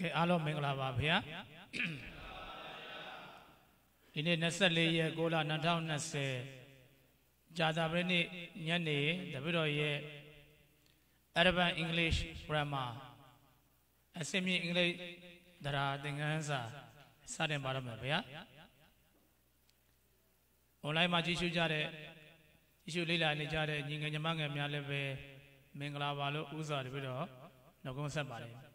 ကဲအားလုံးမင်္ဂလာပါဗျာဒီနေ့24ရက်6လ2020ဂျာတာပရိနေ့ညနေတပိတော်ရဲ့ Arabic English Grammar အစင်းမြင့်အင်္ဂလိပ်ဒရာသင်ခန်းစာစတင်ပါရမယ်ဗျာ online မှာကြည့်ရှုကြတဲ့ကြည့်ရှုလေ့လာနေကြတဲ့ညီငယ်ညီမငယ်များလည်းပဲမင်္ဂလာပါလို့ဥစွာတပိတော်နှုတ်ခွန်းဆက်ပါတယ်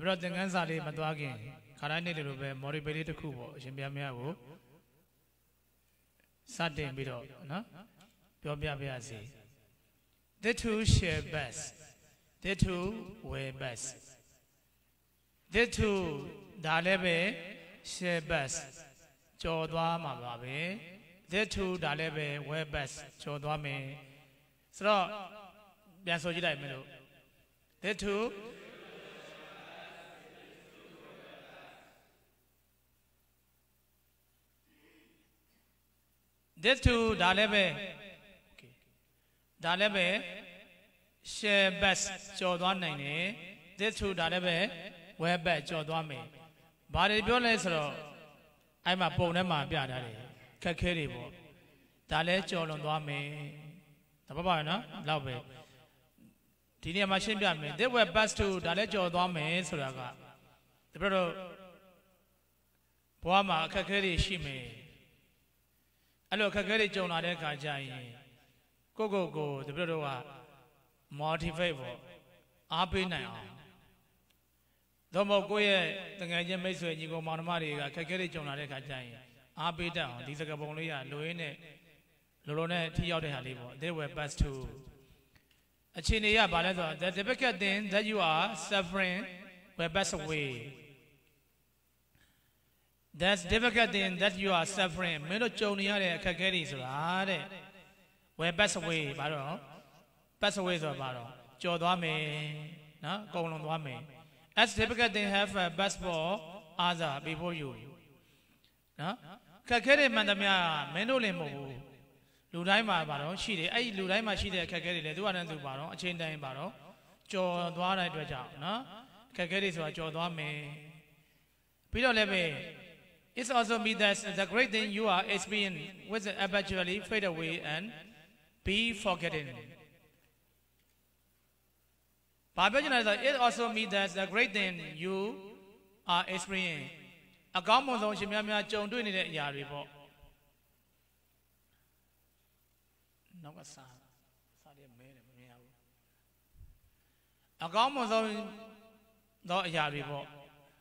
ပည့်တော်သင်ခန်းစာလေးမသွားခင်ခါတိုင်းနေ့လိုပဲမော်ရီပေလေးတစ်ခုပေါ့အရှင်ဘုရားများကိုစတင်ပြီးတော့နော်ပြောပြပါရစေ The two share best The two wear best The two ဒါလည်းပဲ share best ကြော်သွားမှာပါပဲ The two ဒါလည်းပဲ wear best ကြော်သွားမယ်ဆိုတော့ပြန်ဆိုကြည့်လိုက်မယ်လို့ The two this two ဒါလည်းပဲဒါလည်းပဲ share best ကြော်သွားနိုင်တယ် this two ဒါလည်းပဲ web back ကြော်သွားမယ်ဘာတွေပြောလဲဆိုတော့အဲ့မှာပုံထဲမှာပြထားတယ်ခက်ခဲတွေပေါ့ဒါလည်းကြော်လွန်သွားမယ်တပတ်ပါနော်လောက်ပဲဒီနေရာမှာရှင်းပြမယ် this web best two ဒါလည်းကြော်သွားမယ်ဆိုတာကတပြတော့ဘဝမှာအခက်ခဲတွေရှိမယ် အဲ့လိုခက်ခဲတွေကြုံလာတဲ့အခါကျရင်ကိုကိုကိုတပြည့်တော့က motivate ပေါ့အားပေးနိုင်အောင်သို့မဟုတ်ကိုယ့်ရဲ့တငယ်ချင်းမိတ်ဆွေညီကောင်မောင်နှမတွေကခက်ခဲတွေကြုံလာတဲ့အခါကျရင်အားပေးတတ်အောင်ဒီစကားပုံလေးကလိုရင်းနဲ့လိုလိုနဲ့ထိရောက်တဲ့ဟာလေးပေါ့ they were best to အခြေအနေကဘာလဲဆိုတော့ the difficult thing that you are suffering were best away that's difficult thing that you are suffering မင်းတို့ကြုံနေရတဲ့အခက်အခဲတွေဆိုတာတဲ့ where pass away ဘာတော့ pass away ဆိုတာဘာတော့ကြော်သွားမယ်နော်အကုန်လုံးသွားမယ် as difficult thing have a pass for other before you နော်ခက်ခဲတဲ့မှန်သမျှမင်းတို့လည်းမဟုတ်ဘူးလူတိုင်းမှာပါတော့ရှိတယ်အဲ့ဒီလူတိုင်းမှာရှိတဲ့အခက်အခဲတွေလည်းသူကလည်းသူပါတော့အချိန်တိုင်းပါတော့ကြော်သွားတဲ့အတွက်ကြောင့်နော်အခက်အခဲတွေဆိုတာကြော်သွားမယ်ပြီးတော့လည်းပဲ It also means that the great thing you are experiencing will eventually fade away and be forgotten. ဘာပြောချင်လဲဆို it also means that the great thing you are experiencing အကောင်းမွန်ဆုံးရှင်များများကြုံတွေ့နေတဲ့အရာတွေပေါ့နောက်ကစားစားရမဲတယ်မမြင်ဘူးအကောင်းမွန်ဆုံးသောအရာတွေပေါ့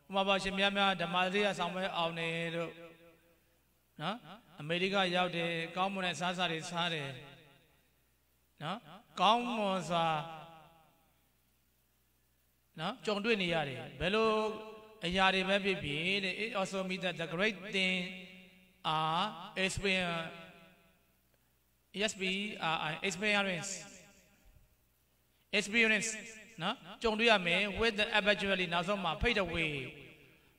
ဥပမာရှင်များများဓမ္မစရိယဆောင်ပွဲအောင်နေတို့နော်အမေရိကရောက်တယ်ကောင်းမွန်တဲ့စားစားတွေစားတယ်နော်ကောင်းမွန်စွာနော်ကြုံတွေ့နေရတယ်ဘယ်လိုအရာတွေပဲဖြစ်ဖြစ်တဲ့ it also means that the great thing are experience yes be uh, experience experience နော်ကြုံတွေ့ရမယ် with the eventually နောက်ဆုံးမှာ fade away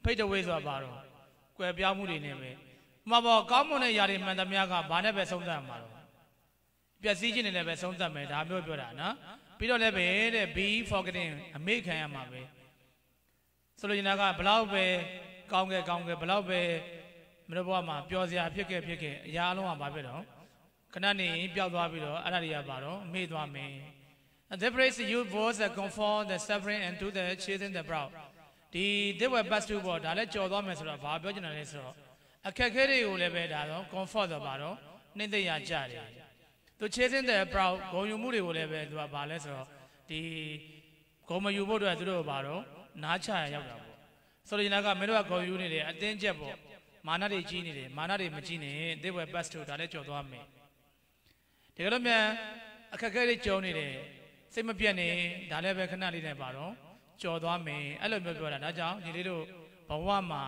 fade away ဆိုတာဘာတော့ကွယ်ပြောင်းမှုတွေနဲ့ပဲမဘောကောင်းမွန်တဲ့ຢာတွေမှန်သမျှကဘာနဲ့ပဲဆုံးသတ်မှာတော့ပျက်စီးခြင်းနဲ့လည်းပဲဆုံးသတ်မယ်ဒါမျိုးပြောတာနော်ပြီးတော့လည်းပဲတဲ့ be forgetting အမေ့ခံရမှာပဲဆိုလိုချင်တာကဘလောက်ပဲကောင်းခဲ့ကောင်းခဲ့ဘလောက်ပဲမင်းဘဝမှာပျော်စရာဖြစ်ခဲ့ဖြစ်ခဲ့အရာအလုံးကဘာဖြစ်တော့ခဏနေပျောက်သွားပြီးတော့အဲ့ဒါတွေကဘာတော့မေ့သွားမယ် And the praise you both the comfort the suffering and to the children the proud ဒီ they were best to ပေါ့ဒါလည်းကြော်သွားမယ်ဆိုတော့ဘာပြောချင်တာလဲဆိုတော့အခက်ခဲတွေကိုလည်းပဲဒါတော့ comfort ဆိုပါတော့နှိမ့်သိရကြတယ်သူ children the proud ဂုံယူမှုတွေကိုလည်းပဲသူကဘာလဲဆိုတော့ဒီဂုံမယူဖို့အတွက်သူတို့ဘာတော့နားချရရောက်တာပေါ့ဆိုလိုချင်တာကမင်းတို့ကဂုံယူနေတယ်အတင်းကျပ်ပေါ့မာနတွေကြီးနေတယ်မာနတွေမကြီးနေ they were best to ဒါလည်းကြော်သွားမယ်ဒီကတော့မြန်အခက်ခဲတွေကြုံနေတယ် စိတ်မပြတ်နေဒါလည်းပဲခဏလေးနဲ့ပါတော့ကြော်သွားမယ်အဲ့လိုမျိုးပြောတာဒါကြောင့်ဒီလေးတို့ဘဝမှာ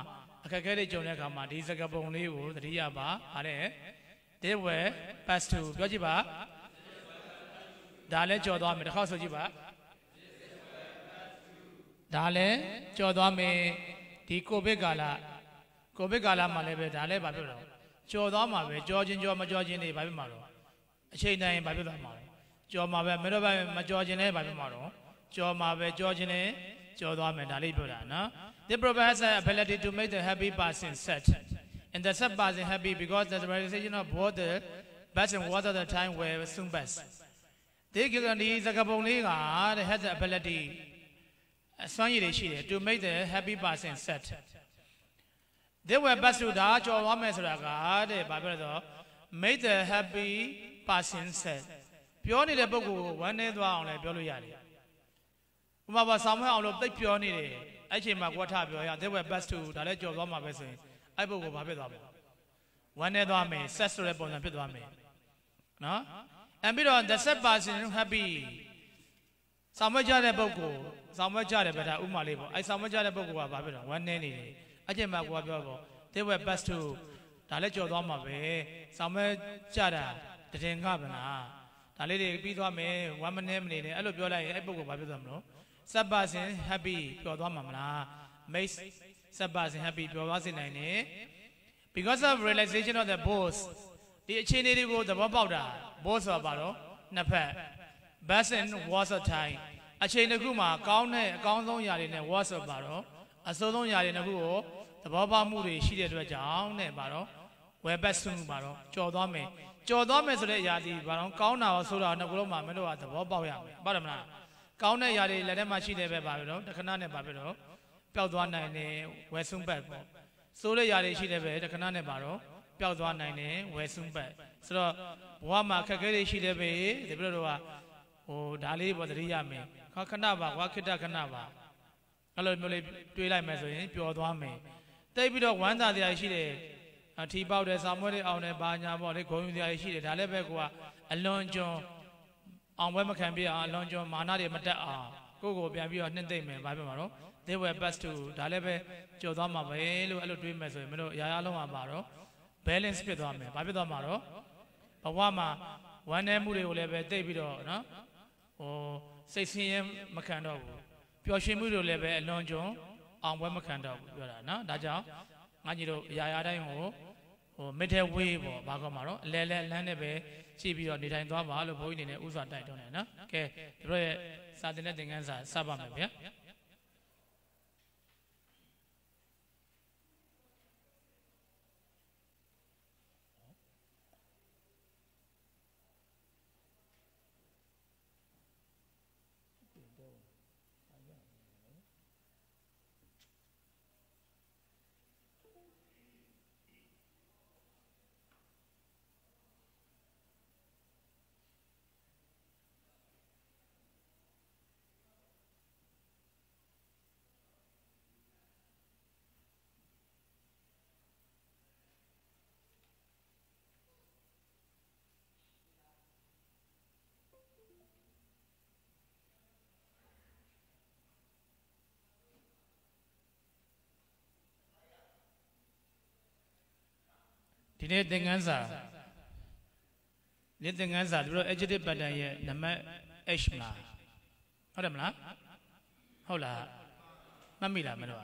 အခက်အခဲတွေကြုံတဲ့အခါမှာဒီစကားပုံလေးကိုသတိရပါဟာတဲ့ they were past to ပြောကြည့်ပါဒါလည်းကြော်သွားမယ်တစ်ခေါက်ဆိုကြည့်ပါဒါလည်းကြော်သွားမယ်ဒီကိုဗစ်ကာလကိုဗစ်ကာလမှာလည်းပဲဒါလည်းဘာပြောတော့ကြော်သွားမှာပဲကြော်ချင်းကြော်မကြော်ချင်းတွေဘာဖြစ်မှာတော့အချိန်တိုင်းဘာဖြစ်သွားမှာလဲ ကြော်မှာပဲမင်းတို့ပဲမကြော်ခြင်းလည်းဘာဖြစ်မှာတော့ကြော်မှာပဲကြော်ခြင်းလည်းကြော်သွားမယ်ဒါလေးပြောတာနော် The prophet has the ability to make the happy person sad and the sad person happy because the realization of both the best and what the time were soon best ဒီကကဒီစကပုံလေးကတဲ့ has the ability အစွမ်းရည်တွေရှိတယ် to make the happy person sad they were best to ဒါကြော်သွားမယ်ဆိုတာကတဲ့ဘာပြောလဲဆိုတော့ make the happy person sad ပြောနေတဲ့ပုဂ္ဂိုလ်ကိုဝမ်းနည်းသွားအောင်လည်းပြောလို့ရတယ်ဥပမာပါဆောင်းမအောင်လို့တိတ်ပြောနေတယ်အဲ့ချိန်မှာကွက်ထပြောရ they were best to ဒါလည်းကြော်သွားမှာပဲဆိုရင်အဲ့ပုဂ္ဂိုလ်ဘာဖြစ်သွားမလဲဝမ်းနည်းသွားမယ် sad ဆိုတဲ့ပုံစံဖြစ်သွားမယ်နော်အဲ့ပြီးတော့ the sad person happy ဆောင်းမကြတဲ့ပုဂ္ဂိုလ်ဆောင်းမကြတယ်ဗဒါဥမာလေးပေါ့အဲ့ဆောင်းမကြတဲ့ပုဂ္ဂိုလ်ကဘာဖြစ်တော့ဝမ်းနည်းနေတယ်အဲ့ချိန်မှာကိုကပြောပေါ့ they were best to ဒါလည်းကြော်သွားမှာပဲဆောင်းမကြတာတည်ငါဗလား ဒါလေးတွေပြီးသွားမယ်ဝမ်းမနေမနေနဲ့အဲ့လိုပြောလိုက်ရင်အဲ့ပုဂ္ဂိုလ်ဘာဖြစ်သွားမလို့ sad person happy ပြောသွားမှာမလား make sad person happy ပြောသွားစေနိုင်တယ် because of realization of the boss ဒီအခြေအနေတွေကိုသဘောပေါက်တာ boss ဆိုတာဘာလို့နှစ်ဖက် best and worst of time အချိန်တစ်ခုမှာကောင်းတဲ့အကောင်းဆုံးຢာတွေနဲ့ worst ဆိုပါတော့အဆိုးဆုံးຢာတွေတစ်ခုကိုသဘောပေါက်မှုတွေရှိတဲ့အတွက်ကြောင့်တဲ့ပါတော့ well best soon ပါတော့ကြော်သွားမယ် ကြော်သွားမယ်ဆိုတဲ့အရာဒီဘာတော့ကောင်းတာရောဆိုးတာရောနှစ်ခုလုံးမှာမင်းတို့ကသဘောပေါက်ရမယ်ဟုတ်တယ်မလားကောင်းတဲ့ຢာတွေလက်ထဲမှာရှိတယ်ပဲပါပြီတော့တခဏနဲ့ပါပြီတော့ပျောက်သွားနိုင်တယ် well soon back ပေါ့ဆိုးတဲ့ຢာတွေရှိတယ်ပဲတခဏနဲ့ပါတော့ပျောက်သွားနိုင်တယ် well soon back ဆိုတော့ဘဝမှာခက်ခဲတွေရှိတယ်ပဲဒီပြတော့ကဟိုဒါလေးပေါ့သတိရမယ်ခခဏပါကွာခိတခဏပါအဲ့လိုမျိုးလေးတွေးလိုက်မယ်ဆိုရင်ပျော်သွားမယ်တိတ်ပြီးတော့ဝမ်းသာတရားရှိတယ် အထီပေါက်တယ်စာမွဲတွေအောင်တယ်ဘာညာပေါ့လေဂုံယူတရားရှိတယ်ဒါလည်းပဲကိုကအလွန်ကျွံအောင်ပွဲမခံပြအောင်အလွန်ကျွံမာနတွေမတက်အောင်ကိုကိုပြန်ပြီးတော့နှိမ့်သိမ့်မယ်ဘာဖြစ်မှာတော့ they were best to ဒါလည်းပဲကြော်သွားမှာပဲလို့အဲ့လိုတွေးမယ်ဆိုရင်မင်းတို့အရာအလုံးမှာပါတော့ balance ဖြစ်သွားမယ်ဘာဖြစ်သွားမှာတော့ဘဝမှာဝမ်းနည်းမှုတွေကိုလည်းပဲတိတ်ပြီးတော့နော်ဟိုစိတ်ဆင်းရဲမခံတော့ဘူးပျော်ရွှင်မှုတွေလည်းပဲအလွန်ကျွံအောင်ပွဲမခံတော့ဘူးပြောတာနော်ဒါကြောင့်ငါကြီးတို့အရာရာတိုင်းဟို ဟို middle way ပေါ့ဘာကောမှာတော့အလဲလဲလမ်းနဲ့ပဲကြည့်ပြီးတော့နေထိုင်သွားပါလို့ဘုန်းကြီးနေနဲ့ဥစွာတိုက်တွန်းတယ်နော်ကဲတို့ရဲ့စာတင်တဲ့သင်ခန်းစာစပါမယ်ဗျာ ဒီနေ့သင်ခန်းစာနေ့သင်ခန်းစာတို့ adjective pattern ရဲ့နံပါတ် h မလားဟုတ်တယ်မလားဟုတ်လားမှတ်မိလားမလို့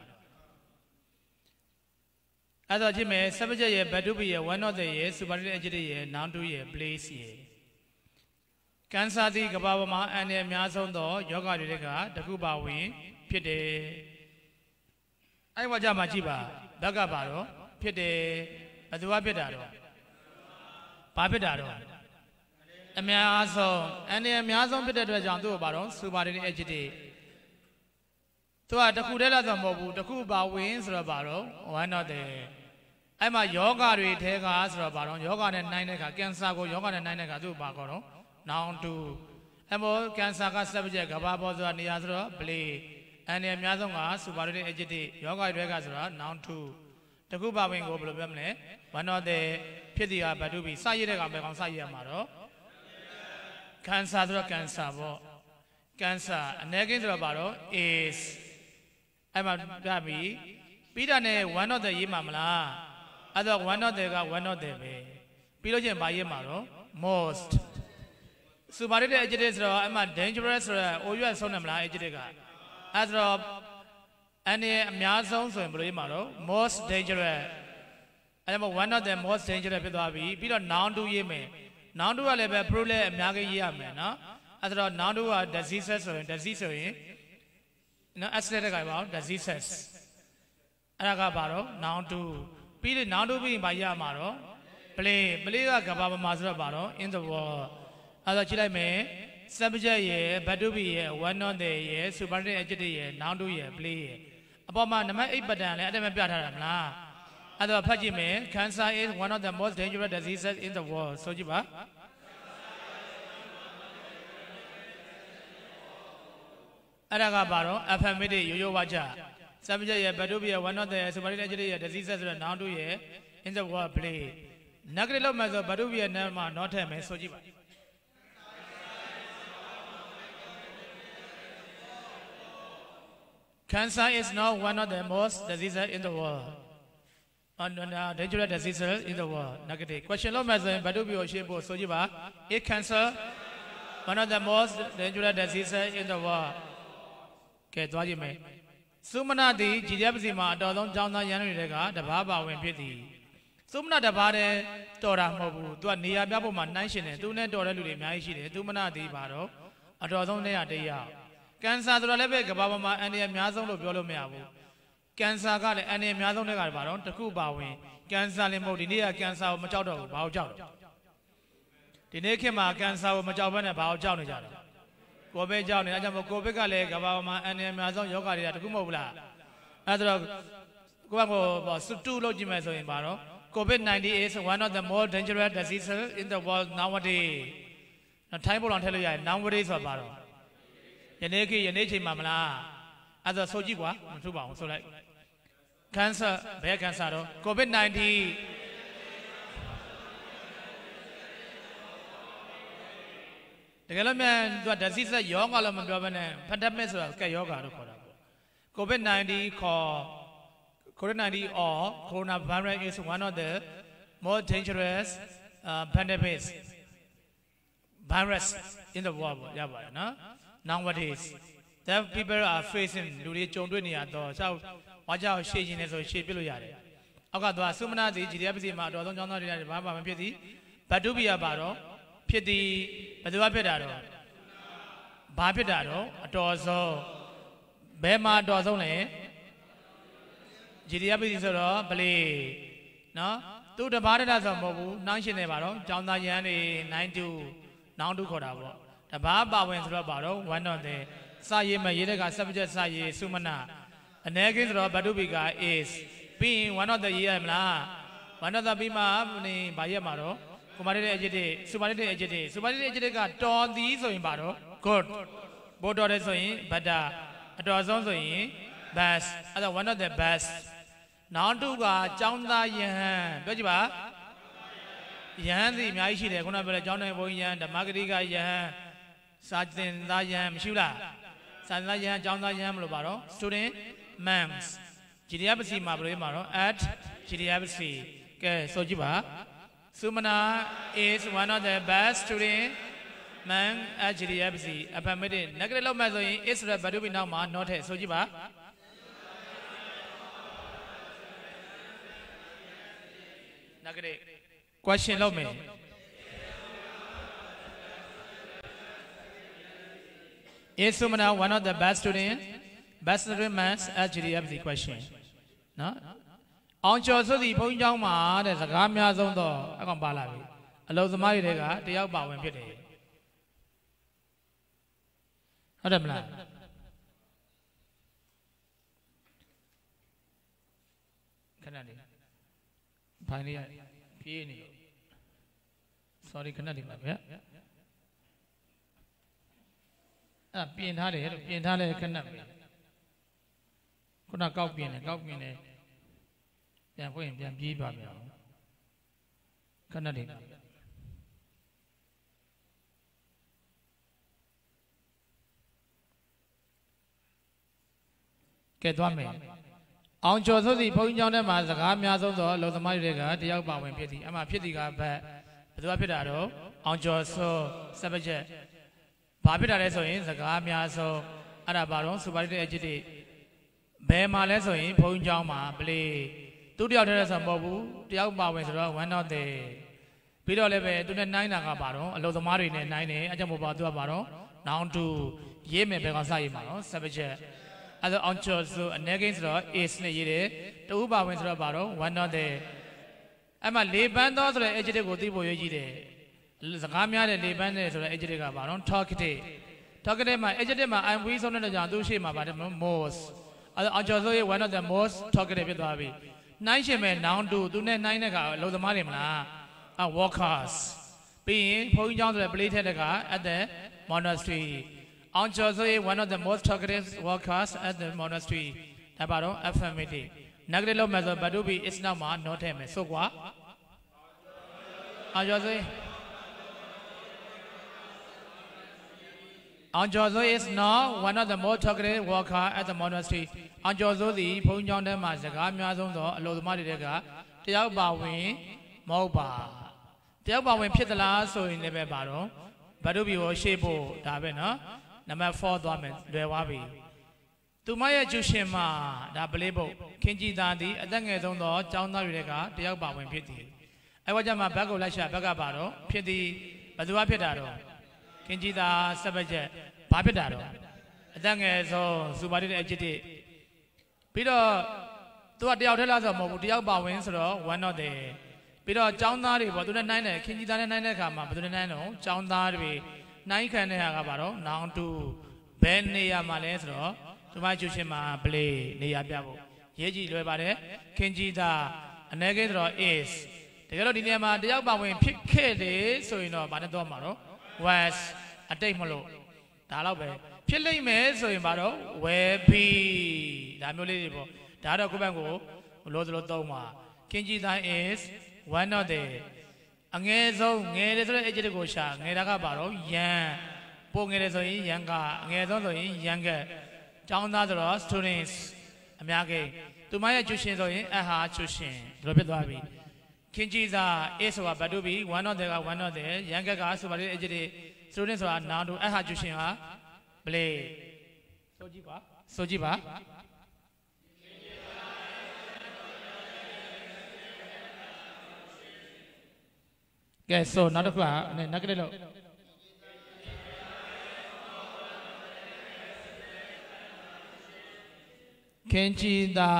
အဲ့တော့ကြည့်မယ် subject ရဲ့ verb ရဲ့ one of the ရဲ့ superlative adjective ရဲ့ noun to ရဲ့ place ရဲ့ကန်စာတိကဘာပေါ်မှာအန်ရဲ့အများဆုံးသောယောဂတွေကတခုပါဝင် ဖြစ်တယ်အဲ့ဝါကြမှာကြည့်ပါဘက်ကပါတော့ဖြစ်တယ် ဘယ်သူကဖြစ်တာတော့ဘာဖြစ်တာတော့အများဆုံးအန်ရဲ့အများဆုံးဖြစ်တဲ့အတွက်ကြောင့်သူ့ကိုပါတော့ superlative adjective သူကတခုတည်းလားဆိုမဟုတ်ဘူးတခုပါဝင်ဆိုတော့ပါတော့ one of the အဲ့မှာယောဂတွေထဲကဆိုတော့ပါတော့ယောဂနဲ့နိုင်တဲ့ခါကင်ဆာကိုယောဂနဲ့နိုင်တဲ့ခါသူ့ဘာခေါ်တော့ noun to အမောကင်ဆာက subject ကဘာပေါ်ဆိုတာနေရာဆိုတော့ play အန်ရဲ့အများဆုံးက superlative adjective ယောဂတွေကဆိုတာ noun to တခုပါဝင်ကိုဘယ်လိုပြောမလဲ one of the ဖြစ်ဒီကဘတ်တုပြီးစရတဲ့ကဘယ်ကောင်စရရမှာတော့ကင်ဆာဆိုတော့ကင်ဆာပေါ့ကင်ဆာအနေကင်းဆိုတော့ပါတော့ is အဲ့မှာပြပြီပြီးတာနဲ့ one of the ရေးမှာမလားအဲ့တော့ one of the က one of the ပဲပြီးလို့ချင်းဗာရေးမှာတော့ most စူပါရတဲ့ adjective ဆိုတော့အဲ့မှာ dangerous ဆိုတော့ o ရွက်ဆုံးတယ်မလား adjective ကအဲ့ဆိုတော့ အနေအများဆုံးဆိုရင်ဘယ်လိုရေးမှာတော့ most dangerous အဲ့ဒါမှ one of the most dangerous ဖြစ်သွားပြီပြီးတော့ noun to ရေးမယ်နောင်တူကလည်းပဲ pro လည်းအများကြီးရေးရမယ်နော်အဲ့ဒါတော့နောင်တူက diseases ဆိုရင် disease ဆိုရင်နော် accident ကပါအောင် diseases အဲ့ဒါကဘာတော့နောင်တူပြီးလို့နောင်တူပြီးရင်ဘာရမှာတော့ play play ကကဘာပမာဆိုတော့ဘာတော့ in the world အဲ့ဒါကြည့်လိုက်မယ် subject ရယ် verb to be ရယ် one not there ရယ် superlative adjective ရယ် noun to ရယ် play ရယ်အ ပေါ်မှာနံပါတ်8 pattern လည်းအဲ့ဒါမှပြထားတာမလားအဲ့တော့ဖတ်ကြည့်မယ် cancer is one of the most dangerous diseases in the world ဆိုကြည့်ပါအဲ့ဒါကဘာတော့ affirmative ရိုးရိုးဝါကြ subject ရယ် verb to be ရယ် one not there superlative adjective ရယ် diseases ဆိုတဲ့ noun to ရယ် in the world play negative လောက်မှဆို verb to be ရယ်နာမှာ not ထည့်မယ်ဆိုကြည့်ပါ Cancer is now one of the most diseases in the world. And uh, dangerous diseases in the world. Negative. Question လို့မယ်ဆိုရင်ဘတ်တူပြောရှင်းဖို့ဆိုကြည့်ပါ Is cancer one of the most dangerous diseases in the world? ကဲသွားကြည့်မယ်။သုမနာသည်ကြည်ရပစီမှာအတော်ဆုံးចောင်းသားရန်တွေကတဘာပါဝင်ဖြစ်သည်။သုမနာတဘာတဲ့တော်တာမဟုတ်ဘူး။ तू ကနေရာပြဖို့မှာနှိုင်းရှင်တယ်။ तू နဲ့တော်တဲ့လူတွေအများကြီးရှိတယ်။သုမနာသည်ပါတော့အတော်ဆုံးတဲ့ရတယော က်။ကန်ဆာဆိုတာလည်းပဲကမ္ဘာပေါ်မှာအန္တရာယ်အများဆုံးလို့ပြောလို့မရဘူးကန်ဆာကလည်းအန္တရာယ်အများဆုံးတွေကဘာတော့တခုပါဝင်ကန်ဆာလည်းမဟုတ်ဒီနေ့ကကန်ဆာကိုမကြောက်တော့ဘူးဘာကိုကြောက်လဲဒီနေ့ခေတ်မှာကန်ဆာကိုမကြောက်ဘဲနဲ့ဘာကိုကြောက်နေကြလဲကိုဗစ်ကြောက်နေအဲကြောင့်မို့ကိုဗစ်ကလည်းကမ္ဘာပေါ်မှာအန္တရာယ်အများဆုံးယောဂတွေကတခုမဟုတ်ဘူးလားအဲဒါတော့ကိုကကိုစတူလို့ကြည့်မယ်ဆိုရင်ဘာတော့ COVID-19 is one of the more dangerous diseases in the world nowadays ထိုင်းပေါ်လောင်ထည့်လို့ရတယ် nowadays ဆိုတာဘာတော့ ယနေ့ခေတ်ယနေ့ချိန်မှာမလားအဲ့ဒါဆိုကြည့်ကွာမထုတ်ပါဘူးဆိုလိုက် cancer ဘယ် cancer တော့ covid 19တကယ်လို့မြန်သူက disease ယောဂလည်းမပြောဘဲနဲ့ pandemic ဆိုတာကက်ယောဂလို့ခေါ်တာပေါ့ covid 19 ခေါ် covid 19 or coronavirus is one of the more dangerous uh, pandemics virus in the world ပေါ့ရပါတယ်နော် nowadays that people are facing လူတွေကြုံတွေ့နေရတော့ဆောက်ဝါကြောက်ရှေ့ရင်လည်းဆိုရှေ့ပြလို့ရတယ်အောက်ကသွားသုမနာစီကြည်ရပစီမှာအတော်ဆုံးចောင်းသားတွေဘာမှမဖြစ်သည်ဘတ်တုပိယပါတော့ဖြစ်သည်ဘယ်သူကဖြစ်တာတော့ဘာဖြစ်တာတော့အတော်ဆုံးဘယ်မှာအတော်ဆုံးလဲကြည်ရပစီဆိုတော့ဗလေနော်သူတပါးတရဆိုမဟုတ်ဘူးနှောင်းရှင်နေပါတော့ចောင်းသားရန်နေ92နောင်တုခေါ်တာပေါ့ တဘာပါဝင်ဆိုတော့ဘာတော့ one of the စာရေးမရေးတဲ့က subject စာရေးစုမနာအနေကင်းဆိုတော့ဘတုပိက is ပြီးရင် one of the ရေးရမလား one of the ပြီးမှနေဘာရေးမှာတော့ကိုမာရတဲ့အကျစ်တွေစူပါရတဲ့အကျစ်တွေစူပါရတဲ့အကျစ်တွေကတော်သည်ဆိုရင်ဘာတော့ good ဘိုးတော်တဲ့ဆိုရင် better အတော်ဆုံးဆိုရင် best အဲ့ဒါ one of the best နောက်တူကចောင်းသားယဟန်ပြောကြည့်ပါယဟန်စီအများကြီးရှိတယ်ခုနပြောတဲ့ចောင်းနိုင်ဘုန်းယဟန်ဓမ္မဂတိကယဟန် စာသင်သားယဟန်မရှိဘူးလားစာသင်သားယဟန်အကြောင်းသားယဟန်မလို့ပါတော့ student moms ဂျီဒီယာပစီမှာဘယ်လိုမှာတော့ at ဂျီဒီယာပစီကဲဆိုကြည့်ပါ Sumana is one of the best student man at GDFC affirmative negative လောက်မှဆိုရင် is ရဘတ်တူဘီနောက်မှာ not ထည့်ဆိုကြည့်ပါ negative question လောက်မယ် Is Sumana one of the best students? Best student maths at GDF the question. နော်အောင်ကျော်ဆိုသည်ဘုန်းကြီးကျောင်းမှာတဲ့စကားများဆုံးတော့အကောင်ပါလာပြီအလုံးသမားတွေကတယောက်ပါဝင်ဖြစ်တယ်ဟုတ်တယ်မလားခဏလေးဖိုင်လေးပြေးနေလို့ sorry ခဏလေးပါဗျာ အဲ့ပြင်ထားတယ်လို့ပြင်ထားလဲခဏပဲခုနကောက်ပြင်တယ်ကောက်ပြင်တယ်ပြန်ဖွင့်ပြန်ပြေးပါပြန်ခဏလေးကဲသွားမယ်အောင်ကျော်ဆိုစီဘုန်းကြီးကျောင်းထဲမှာစကားအများဆုံးသောလုံသမားတွေကတယောက်ပါဝင်ဖြစ်သည်အမှဖြစ်သည်ကဘတ်ဘယ်သူကဖြစ်တာတော့အောင်ကျော်ဆိုစပချက် ဘာဖြစ်တာလဲဆိုရင်စကားအများဆုံးအဲ့ဒါဘာတော့စူပါရီတဲ့အချစ်တွေဘယ်မှာလဲဆိုရင်ဘုန်းကြီးကျောင်းမှာပလေသူတယောက်တည်းဆိုမဟုတ်ဘူးတယောက်ပါဝင်ဆိုတော့ one not the ပြီးတော့လည်းပဲသူနဲ့နိုင်တာကပါတော့အလုံသမားတွေနဲ့နိုင်တယ်အကြောင်းမပါသူကပါတော့ noun to ရေးမယ်ဘယ်ကောင်စရေးမှာနော် subject အဲ့တော့ on choice ဆိုအနေကိန်းဆိုတော့ is နဲ့ရေးတယ်တူပါဝင်ဆိုတော့ပါတော့ one not there အဲ့မှာလေပန်းသောဆိုတဲ့ adjective ကိုသိဖို့ရွေးကြည့်တယ် စကားများတဲ့လေပန်းတဲ့ဆိုတဲ့ adjective ကပါတော့ talkative talkative မှာ adjective မှာ I'm we ဆုံးတဲ့ကြောင့်သူရှိမှာပါတယ် most အဲ့တော့ on choice ဆိုရင် one of the most talkative ဖြစ်သွားပြီနိုင်ရှင်မဲ့ noun to သူနဲ့နိုင်တဲ့ကအလုံသမားတွေမလားအ workers ပြီးရင်ဘုန်းကြီးကျောင်းဆိုတဲ့ play ထက်တဲ့က at the monastery on Jose one of the most talkative workers at the monastery ဒါပါတော့ affirmative negative လို့မယ်ဆို but to be is not မှာ not ထဲမယ်ဆိုကွာ on Jose on Jose is not one of the most talkative worker at the monastery on Jose သည်ဘုန်းကြီးကျောင်းထဲမှာစကားအများဆုံးသောအလုပ်သမားတွေတဲ့ကတယောက်ပါဝင်မဟုတ်ပါတယောက်ပါဝင်ဖြစ်သလားဆိုရင်လည်းပဲပါတော့ဘတ်တို့ဘီကိုရှေ့ဖို့ဒါပဲနော်နံပါတ်4သွားမယ်လွယ်သွားပြီသူမရဲ့ကျူရှင်မှာဒါပလေးပုတ်ခင်ကြည်သားသည်အသက်ငယ်ဆုံးသောចောင်းသားတွေကတယောက်ပါဝင်ဖြစ်သည်အဲဝကြမှာဘက်ကိုလိုက်ရှာဘက်ကပါတော့ဖြစ်သည်ဘယ်သူကဖြစ်တာတော့ ခင်ကြည်သားစပက်ချက်ဘာဖြစ်တာတော့အသက်ငယ်ဆုံးစူပါတိတဲ့အချစ်တိပြီးတော့သူကတယောက်တည်းလားဆိုတော့မဟုတ်ဘူးတယောက်ပါဝင်ဆိုတော့ one not there ပြီးတော့ចောင်းသားတွေပေါ့သူနဲ့နိုင်တယ်ခင်ကြီးသားနဲ့နိုင်တဲ့အခါမှာဘယ်သူနဲ့နိုင်တော့ចောင်းသားတွေနိုင်ခံတဲ့ဟာကပါတော့နောင်တူဘယ်နေရာမှာလဲဆိုတော့ဒီမှာကျူရှင်မှာပလေနေရာပြဖို့ရေးကြည့်လွယ်ပါတယ်ခင်ကြီးသားအနေကိဆိုတော့ is တကယ်လို့ဒီနေရာမှာတယောက်ပါဝင်ဖြစ်ခဲ့လေဆိုရင်တော့ဗာနဲ့တော့မှာတော့ was အတိတ်မလို့ဒါတော့ပဲဖြစ်လိမ့်မယ်ဆိုရင်ဗာတော့ will be ဒါမျိုးလေးတွေပေါ့ဒါတော့ကိုယ့်ဘက်ကိုလို့စလို့သုံးပါခင်ကြီးသား is one not the အငယ်ဆုံးငယ်တယ်ဆိုတဲ့ adjective ကိုရှာငယ်တာကပါတော့ယန်ပိုငယ်တယ်ဆိုရင်ယန်ကအငယ်ဆုံးဆိုရင်ယန်ကကျောင်းသားဆိုတော့ students အများကြီးသူမရဲ့ကျူရှင်ဆိုရင်အဟာကျူရှင်ဒီလိုဖြစ်သွားပြီ ခင်ကြီးစာ A ဆိုတာဘတ်တူပြီ one not the က one not the ယန်ကကဆိုပါလေ adjective student ဆိုတာ noun တို့အဟာကျူရှင်ဟာဘလေဆိုကြည့်ပါဆိုကြည့်ပါကဲဆိုနောက်တစ်ခုကနက်ကလေးလို့ခင်ချီတာ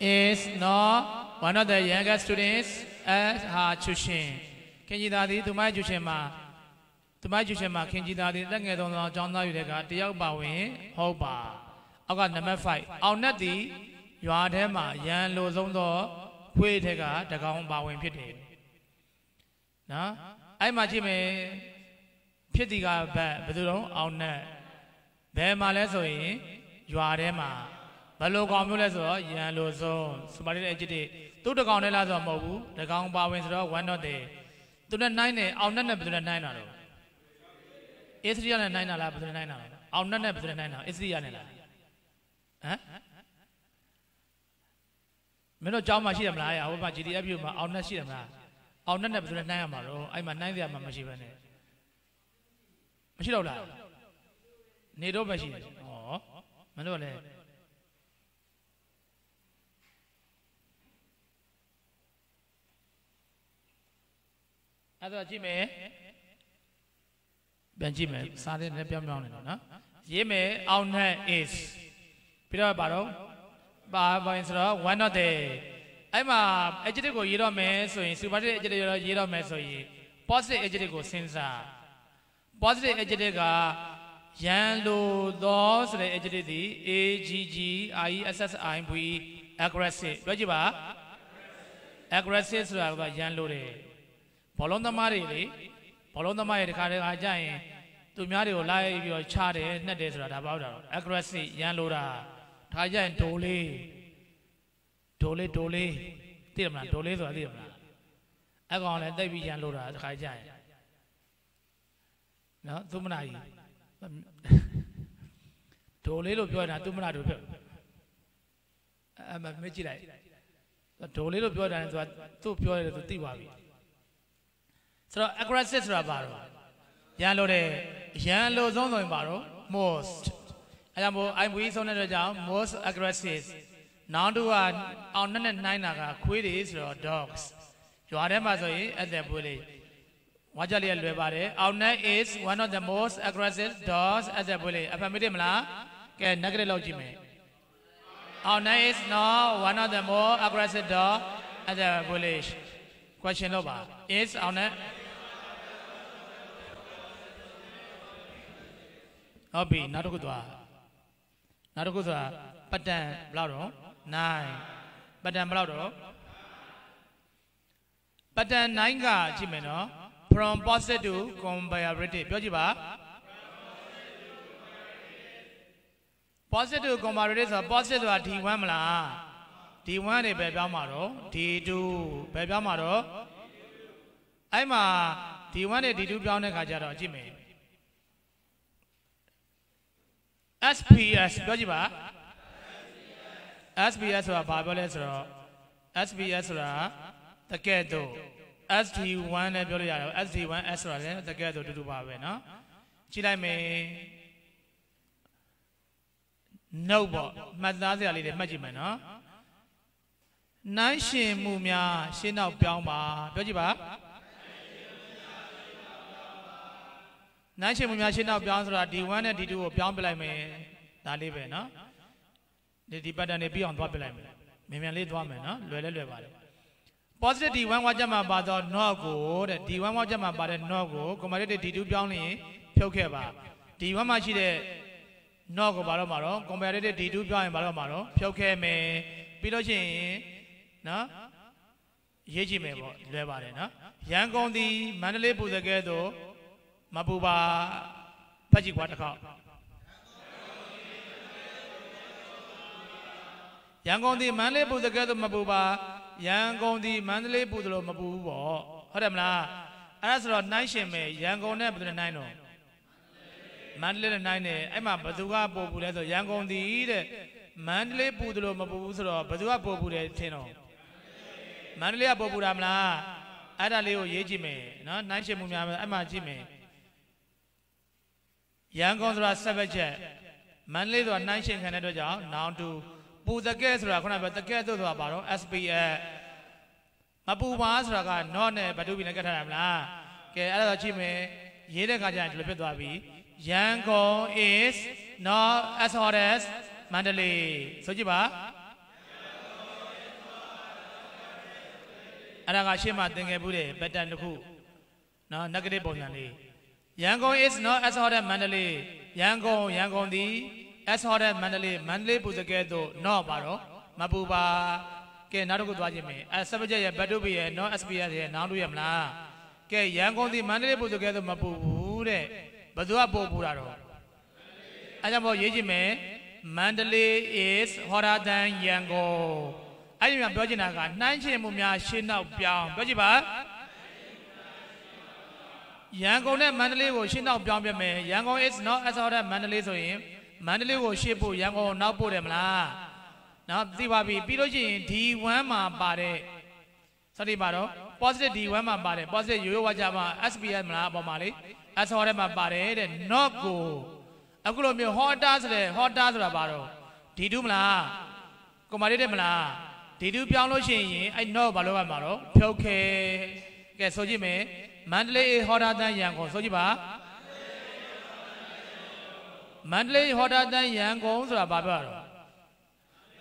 is not one of the youngest students at her tuition ခင်ချီတာဒီသူမရဲ့ tuition မှာသူမရဲ့ tuition မှာခင်ချီတာဒီတက်ငယ်ဆုံးသောကျောင်းသားอยู่တဲ့ကတယောက်ပါဝင်ဟုတ်ပါအောက်ကနံပါတ်5အောင်နဲ့ဒီရွာထဲမှာရန်လိုဆုံးသောခွေးထက်ကတကောင်ပါဝင်ဖြစ်တယ်နော်အဲ့မှာကြည့်မယ်ဖြစ်ဒီကဘတ်ဘယ်သူတော့အောင်နဲ့ဘယ်မှာလဲဆိုရင်ရွာထဲမှာဘယ်လိုကောင်မျိုးလဲဆိုတော့ရန်လိုဆုံးစပါရီတဲ့အကြည့်တဲ့ သူ့တကောင်နဲ့လားဆိုတော့မဟုတ်ဘူးတကောင်ပါဝင်ဆိုတော့ one not there သူနဲ့နိုင်တယ်အောင်နဲ့နဲ့ဘယ်သူနဲ့နိုင်တာတော့ A3 ရနဲ့နိုင်တာလားဘယ်သူနဲ့နိုင်တာလဲအောင်နဲ့နဲ့ဘယ်သူနဲ့နိုင်တာ A3 ရနဲ့လားဟမ်မင်းတို့ကြောင်းမှာရှိတယ်မလားဟိုမှာ GDF ပြမှာအောင်နဲ့ရှိတယ်မလားအောင်နဲ့နဲ့ဘယ်သူနဲ့နှိုင်းရမှာတော့အဲ့မှာနှိုင်းစရာမှမရှိဘဲနဲ့မရှိတော့လားနေတော့ပဲရှိတယ်ဩမင်းတို့လည်း အဲ့တော့ကြည့်မယ်ပြန်ကြည့်မယ်စားတဲ့လည်းပြောင်းပြောင်းနေတော့နော်ရေးမယ်အောင်နဲ့ is ပြီးတော့ပါတော့ပါပါရင်ဆိုတော့ one not the အဲ့မှာ adjective ကိုရေးတော့မယ်ဆိုရင် superlative adjective ရောရေးတော့မယ်ဆိုရင် positive adjective ကိုစဉ်းစား positive adjective ကရန်လိုသောဆိုတဲ့ adjective ဒီ a g g i e s s i v aggressive ပြောကြည့်ပါ aggressive ဆိုတာကရန်လိုတယ် ဘောလုံးသမားတွေလေဘောလုံးသမားတွေတခါတခါကြာရင်သူများတွေကိုလိုက်ပြီးတော့ချတယ်နှက်တယ်ဆိုတာဒါပေါ့တာ aggressive ရန်လိုတာဒါကြာရင်ဒိုလေးဒိုလေးဒိုလေးသိတယ်မလားဒိုလေးဆိုတာသိတယ်မလားအကောင်လည်းတိတ်ပြီးရန်လို့တာတခါကြရင်နော်သူမနာကြီးဒိုလေးလို့ပြောတာသူမနာတို့ပြောအမမေ့ကြည့်လိုက်ဒိုလေးလို့ပြောတာလည်းသူကသူ့ပြောရတယ်သူသိပါပြီ ဆိုတော့ aggressive ဆိုတာဘာလို့ရန်လို့တယ်ရန်လို့ဆုံးဆိုရင်ဘာလို့ most အဲဒါမို့ I'm we ဆုံးတဲ့အတွက်ကြောင့် most aggressive နောက်တူကအောင်နဲ့နဲ့နှိုင်းတာကခွေးတွေဆိုတော့ dogs ရွာထဲမှာဆိုရင်အဲ့တဲ့ပွေးလေးဝါကြလေးလွယ်ပါတယ် our net is one of the most aggressive dogs အဲ့တဲ့ပွေးလေး affirmative မလားကဲ negative လောက်ကြည့်မယ် our net is not one of the more aggressive dog အဲ့တဲ့ပွေးလေး question လို့ပါ is our net ဟုတ်ပြီနောက်တစ်ခုသွားနောက်တစ်ခုဆိုတာပတန်ဘယ်လောက်တော့9ပတန်ဘယ်လောက်တော့ပတန်9ကကြည့်မယ်နော် from positive to comparative ပြောကြည့်ပါ positive to comparative ဆိုတာ positive ဆိုတာ D1 မလား D1 နေပဲပြောင်းမှာတော့ D2 ပဲပြောင်းမှာတော့အဲ့မှာ D1 နဲ့ D2 ပြောင်းတဲ့ခါကျတော့ကြည့်မယ် SPS ပြောကြည့်ပါ SPS ဆိုတာဘာပြောလဲဆိုတော့ SPS ဆိုတာတကယ်တော့ SD1 လည်းပြောလို့ရတယ် SD1S ဆိုတာလည်းတကယ်တော့တူတူပါပဲเนาะကြည့်လိုက်မယ် note ပေါ့မှတ်သားစရာလေးတွေမှတ်ကြည့်မယ်เนาะနိုင်ရှင်မှုများရှင်းနောက်ပြောင်းပါပြောကြည့်ပါ နန်းရှင်မများရှင်းနောက်ပြောင်းဆိုတာ D1 နဲ့ D2 ကိုပြောင်းပြလိုက်မယ်ဒါလေးပဲနော်ဒီဒီ pattern တွေပြီးအောင်သွားပြလိုက်မယ်မြန်မြန်လေးသွားမယ်နော်လွယ်လဲလွယ်ပါတယ် positive D1 ဝါကျမှာပါတော့ not ကိုတဲ့ D1 ဝါကျမှာပါတဲ့ not ကို commutative D2 ပြောင်းလျင်ဖြုတ်ခဲ့ပါ D1 မှာရှိတဲ့ not ကိုပါတော့မှာတော့ commutative D2 ပြောင်းရင်ပါတော့မှာတော့ဖြုတ်ခဲ့မယ်ပြီးတော့ရှိရင်နော်ရေးကြည့်မယ်ပေါ့လွယ်ပါတယ်နော်ရန်ကုန်ဒီမန္တလေးပူဇော်ကဲသို့ မပူပါဖတ်ကြည့်ကွာတစ်ခေါက်ရန်ကုန်သည်မန္တလေးပူဇကဲသို့မပူပါရန်ကုန်သည်မန္တလေးပူသလိုမပူဘူးပေါ့ဟုတ်တယ်မလားအဲ့ဒါဆိုတော့နှိုင်းရှင်မယ်ရန်ကုန်နဲ့ဘယ်သူနဲ့နှိုင်းတော့မန္တလေးနဲ့နှိုင်းတယ်အဲ့မှာဘသူကပို့ပူလဲဆိုရန်ကုန်သည်တဲ့မန္တလေးပူသလိုမပူဘူးဆိုတော့ဘသူကပို့ပူတယ်ထင်တော့မန္တလေးကပို့ပူတာမလားအဲ့ဒါလေးကိုရေးကြည့်မယ်နော်နှိုင်းရှင်မှုများအဲ့မှာကြည့်မယ် ရန်ကုန်ဆိုတာဆက်ဘက်ချက်မန္တလေးဆိုတာနှိုင်းရှင်ခံတဲ့အတွက်ကြောင့် noun to ပူတကဲဆိုတာခုနကပြောတကဲတို့ဆိုတာဘာတော့ SPF မပူပါဆိုတာက not နဲ့ဘဒုဘီနဲ့ကတ်ထားတာမလားကဲအဲ့ဒါတော့ကြည့်မယ်ရေးတဲ့ခါကျရင်ဒီလိုဖြစ်သွားပြီရန်ကုန် is not as hot as မန္တလေးဆိုကြည့်ပါအဲ့ဒါကရှေ့မှာသင်ခဲ့ဘူးတဲ့ pattern တစ်ခုနော် negative ပုံစံလေး ရန်ကုန် is not as hot as မန္တလေးရန်ကုန်ရန်ကုန်သည် as hot as မန္တလေးမန္တလေးပူစကဲတော့ not ပါတော့မပူပါကဲနောက်တစ်ခုသွားခြင်းမယ်အဲ subject ရဲ့ verb to be ရဲ့ non SPS ရဲ့ noun တို့ရမလားကဲရန်ကုန်သည်မန္တလေးပူစကဲတော့မပူဘူးတဲ့ဘယ်သူကပို့ပူတာတော့အဲကြောင့်မို့ရေးခြင်းမယ်မန္တလေး is hotter than ရန်ကုန်အဲ့ဒီမှာပြောချင်တာကနှိုင်းချင်မှုများရှင်းနောက်ပြောင်းပြောကြည့်ပါ ရန်ကုန်နဲ့မန္တလေးကိုရှင်းနောက်ပြောင်းပြမယ်ရန်ကုန် is not as hot as မန္တလေးဆိုရင်မန္တလေးကိုရှေ့ဖို့ရန်ကုန်ကိုနောက်ပို့တယ်မလားနော်သိပါပြီပြီးလို့ရှိရင် D1 မှာပါတဲ့စတိပါတော့ positive D1 မှာပါတယ် positive ရိုးရိုးဝါကြမှာ SPS မလားအပေါ်မှာလေ S ဟောတဲ့မှာပါတယ်တဲ့ not ကိုအခုလိုမျိုး hotter ဆိုတဲ့ hotter ဆိုတာပါတော့ D2 မလားကိုမာလေးတဲ့မလား D2 ပြောင်းလို့ရှိရင်အဲ့ not ဘာလို့ရမှာတော့ဖြုတ်ခဲကဲဆိုကြည့်မယ် မန္တလေး hotter than ရန်ကုန်ဆိုကြည့်ပါမန္တလေးဟောတာတန်းရန်ကုန်ဆိုတာဘာပြောတော့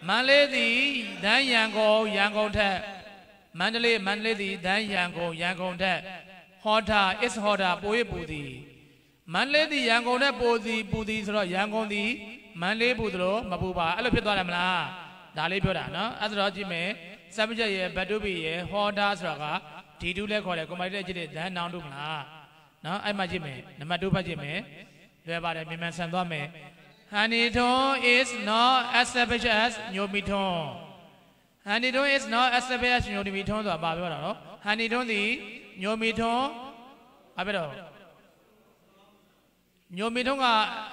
မန္တလေးသည်တန်းရန်ကုန်ရန်ကုန်ထက်မန္တလေးမန္တလေးသည်တန်းရန်ကုန်ရန်ကုန်ထက်ဟောတာ is ဟောတာပိုရပူသည်မန္တလေးသည်ရန်ကုန်ထက်ပိုသည်ပူသည်ဆိုတော့ရန်ကုန်သည်မန္တလေးပူသလိုမပူပါအဲ့လိုဖြစ်သွားတယ်မလားဒါလေးပြောတာနော်အဲ့ဒါတော့ကြည့်မယ် subject ရဲ့ verb to be ရဲ့ဟောတာဆိုတာက D2 လဲခေါ်တယ် combine လဲကြည့်တယ် then noun တို့မလားနော်အဲ့မှာကြည့်မယ်နံပါတ်2ဖတ်ကြည့်မယ်လွယ်ပါတယ်မြန်မြန်ဆန်သွားမယ် Honeyton is not as savage as ညိုမီထွန်း Honeyton is not as savage as ညိုမီထွန်းဆိုတာဘာပြောတာနော် Honeyton သည်ညိုမီထွန်းဘာပြောတော့ညိုမီထွန်းက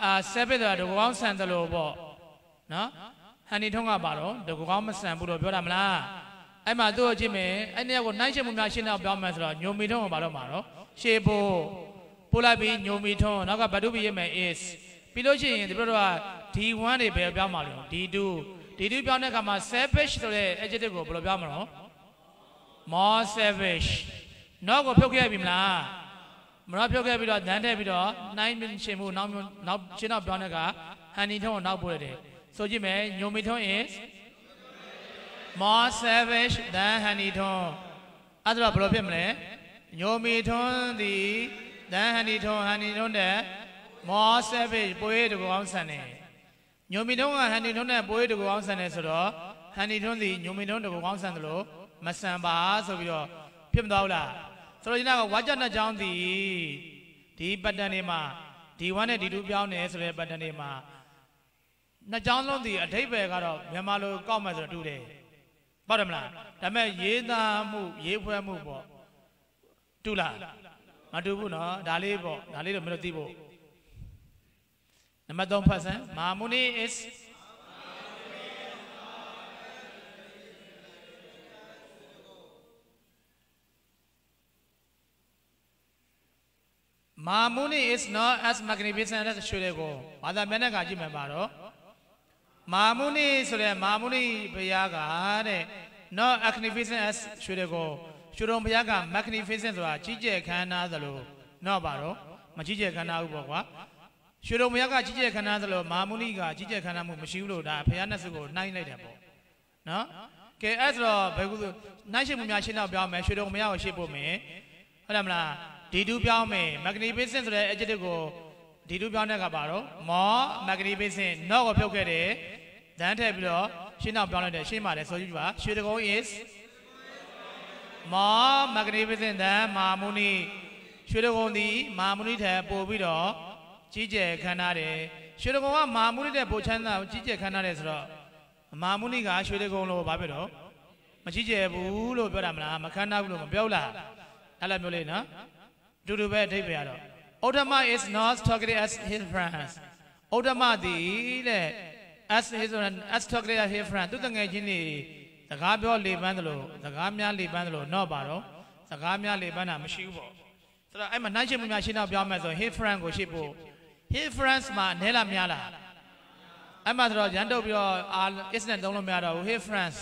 အာ savage ဆိုတာဒကောင်းဆန်တယ်လို့ပေါ့နော် Honeyton ကပါတော့ဒကောင်းမဆန်ဘူးလို့ပြောတာမလား အဲ့မှာသူ့ကိုကြည့်မယ်အဲ့ဒီကိုနှိုင်းရှင်းမှုများရှင်းတော့ပြောင်းမယ်ဆိုတော့ညိုမီထွန်းကဘာတော့မှာတော့ရှေးဖို့ပို့လိုက်ပြီးညိုမီထွန်းနောက်ကဘတ်တုပိရမယ် is ပြီးလို့ရှိရင်ဒီဘက်တော့ D1 တွေဘယ်ပြောင်းမှာလဲ D2 D2 ပြောင်းတဲ့အခါမှာ selfish ဆိုတဲ့ adjective ကိုဘယ်လိုပြောင်းမှာလဲ more savage နောက်ကိုဖြုတ်ခဲ့ပြီမလားမနောဖြုတ်ခဲ့ပြီးတော့ဒန်းထည့်ပြီးတော့နိုင်ရှင်မှုနောက်နောက်ရှင်းတော့ပြောင်းတဲ့ကဟန်နီထုံးကိုနောက်ပို့ရတယ်ဆိုကြည့်မယ်ညိုမီထုံး is more savage than honey ထုံးအဲ့ဒါဘယ်လိုဖြစ်မလဲညိုမီထွန်းသည် than honey ထုံး honey ထုံးတဲ့ more savage ပိုးရတကူအောင်ဆန်တယ်ညိုမီထုံးက honey ထုံးနဲ့ပိုးရတကူအောင်ဆန်တယ်ဆိုတော့ honey ထုံးသည်ညိုမီထုံးတကူအောင်ဆန်တယ်လို့မဆန်ပါဆိုပြီးတော့ဖြစ်မသွားဘူးလားဆိုတော့ဒီနောက်ကဝါကြနှစ်ချောင်းသည်ဒီပတ်တန်တွေမှာဒီ1နဲ့ဒီ2ပြောင်းနေဆိုတဲ့ပတ်တန်တွေမှာနှစ်ချောင်းလုံးဒီအထိပ္ပယ်ကတော့မြန်မာလိုကောက်မှဆိုတော့တူတယ် ဟုတ်တယ်မလားဒါပေမဲ့ရေးသားမှုရေးဖွဲမှုပေါ့တူလားမတူဘူးနော်ဒါလေးပေါ့ဒါလေးတော့မလို့သိဖို့နံပါတ်3ဖတ်စမ်းမာမူနီ is မာမူနီ is not as magnificent as ရွှေတွေကိုဘာသာမျက်နှာကကြည့်မှပါတော့ မာမူနီဆိုတဲ့မာမူနီဘုရားကတဲ့ not magnificent as ရွှေတွေကိုရွှေတော်ဘုရားက magnificent ဆိုတာကြီးကျယ်ခမ်းနားသလိုတော့ပါတော့မကြီးကျယ်ခမ်းနားဘူးပေါ့ကွာရွှေတော်ဘုရားကကြီးကျယ်ခမ်းနားသလိုမာမူနီကကြီးကျယ်ခမ်းနားမှုမရှိဘူးလို့ဒါဘုရားနဲ့စုကိုနှိုင်းလိုက်တယ်ပေါ့နော်ကဲအဲ့ဆိုတော့ဘယ်ကူနှိုင်းရှင်းမှုများရှင်းတော့ပြောင်းမယ်ရွှေတော်ဘုရားကိုရှင်းဖို့မယ်ဟုတ်တယ်မလားဒီတူပြောင်းမယ် magnificent ဆိုတဲ့ adjective ကိုဒီတူပြောင်းတဲ့အခါပါတော့ more magnificent not ကိုဖြုတ်ခဲ့တယ် ဒန်းထည့်ပြီးတော့ရှင်းတော့ပြောင်းလိုက်တယ်ရှင်းပါတယ်ဆိုကြည့်ပါရွှေတကုန်း is more magnificent than မာမုနီရွှေတကုန်းသည်မာမုနီထက်ပိုပြီးတော့ကြီးကျယ်ခမ်းနားတယ်ရွှေတကုန်းကမာမုနီတဲ့ပိုချမ်းသာကြီးကျယ်ခမ်းနားတယ်ဆိုတော့မာမုနီကရွှေတကုန်းလို့ဘာဖြစ်တော့မကြီးကျယ်ဘူးလို့ပြောတာမလားမခမ်းနားဘူးလို့မပြောလားအဲ့လိုမျိုးလေးနော်တူတူပဲအဓိပ္ပာယ်ကတော့ Ottama is not talking as his friends Ottama သည်တဲ့ as his as talking as his friend သူတငယ်ချင်းတွေစကားပြောလေပန်းတယ်လို့စကားများလေပန်းတယ်လို့တော့ပါတော့စကားများလေပန်းတာမရှိဘူးပေါ့ဆိုတော့အဲ့မှာနှိုင်းရှင်းမှုများရှင်းတော့ပြောမယ်ဆို his friend ကိုရှင်းဖို့ his friends မှာနဲလားများလားအဲ့မှာဆိုတော့ရန်တုတ်ပြီးတော့ is နဲ့သုံးလို့မရတော့ဘူး his friends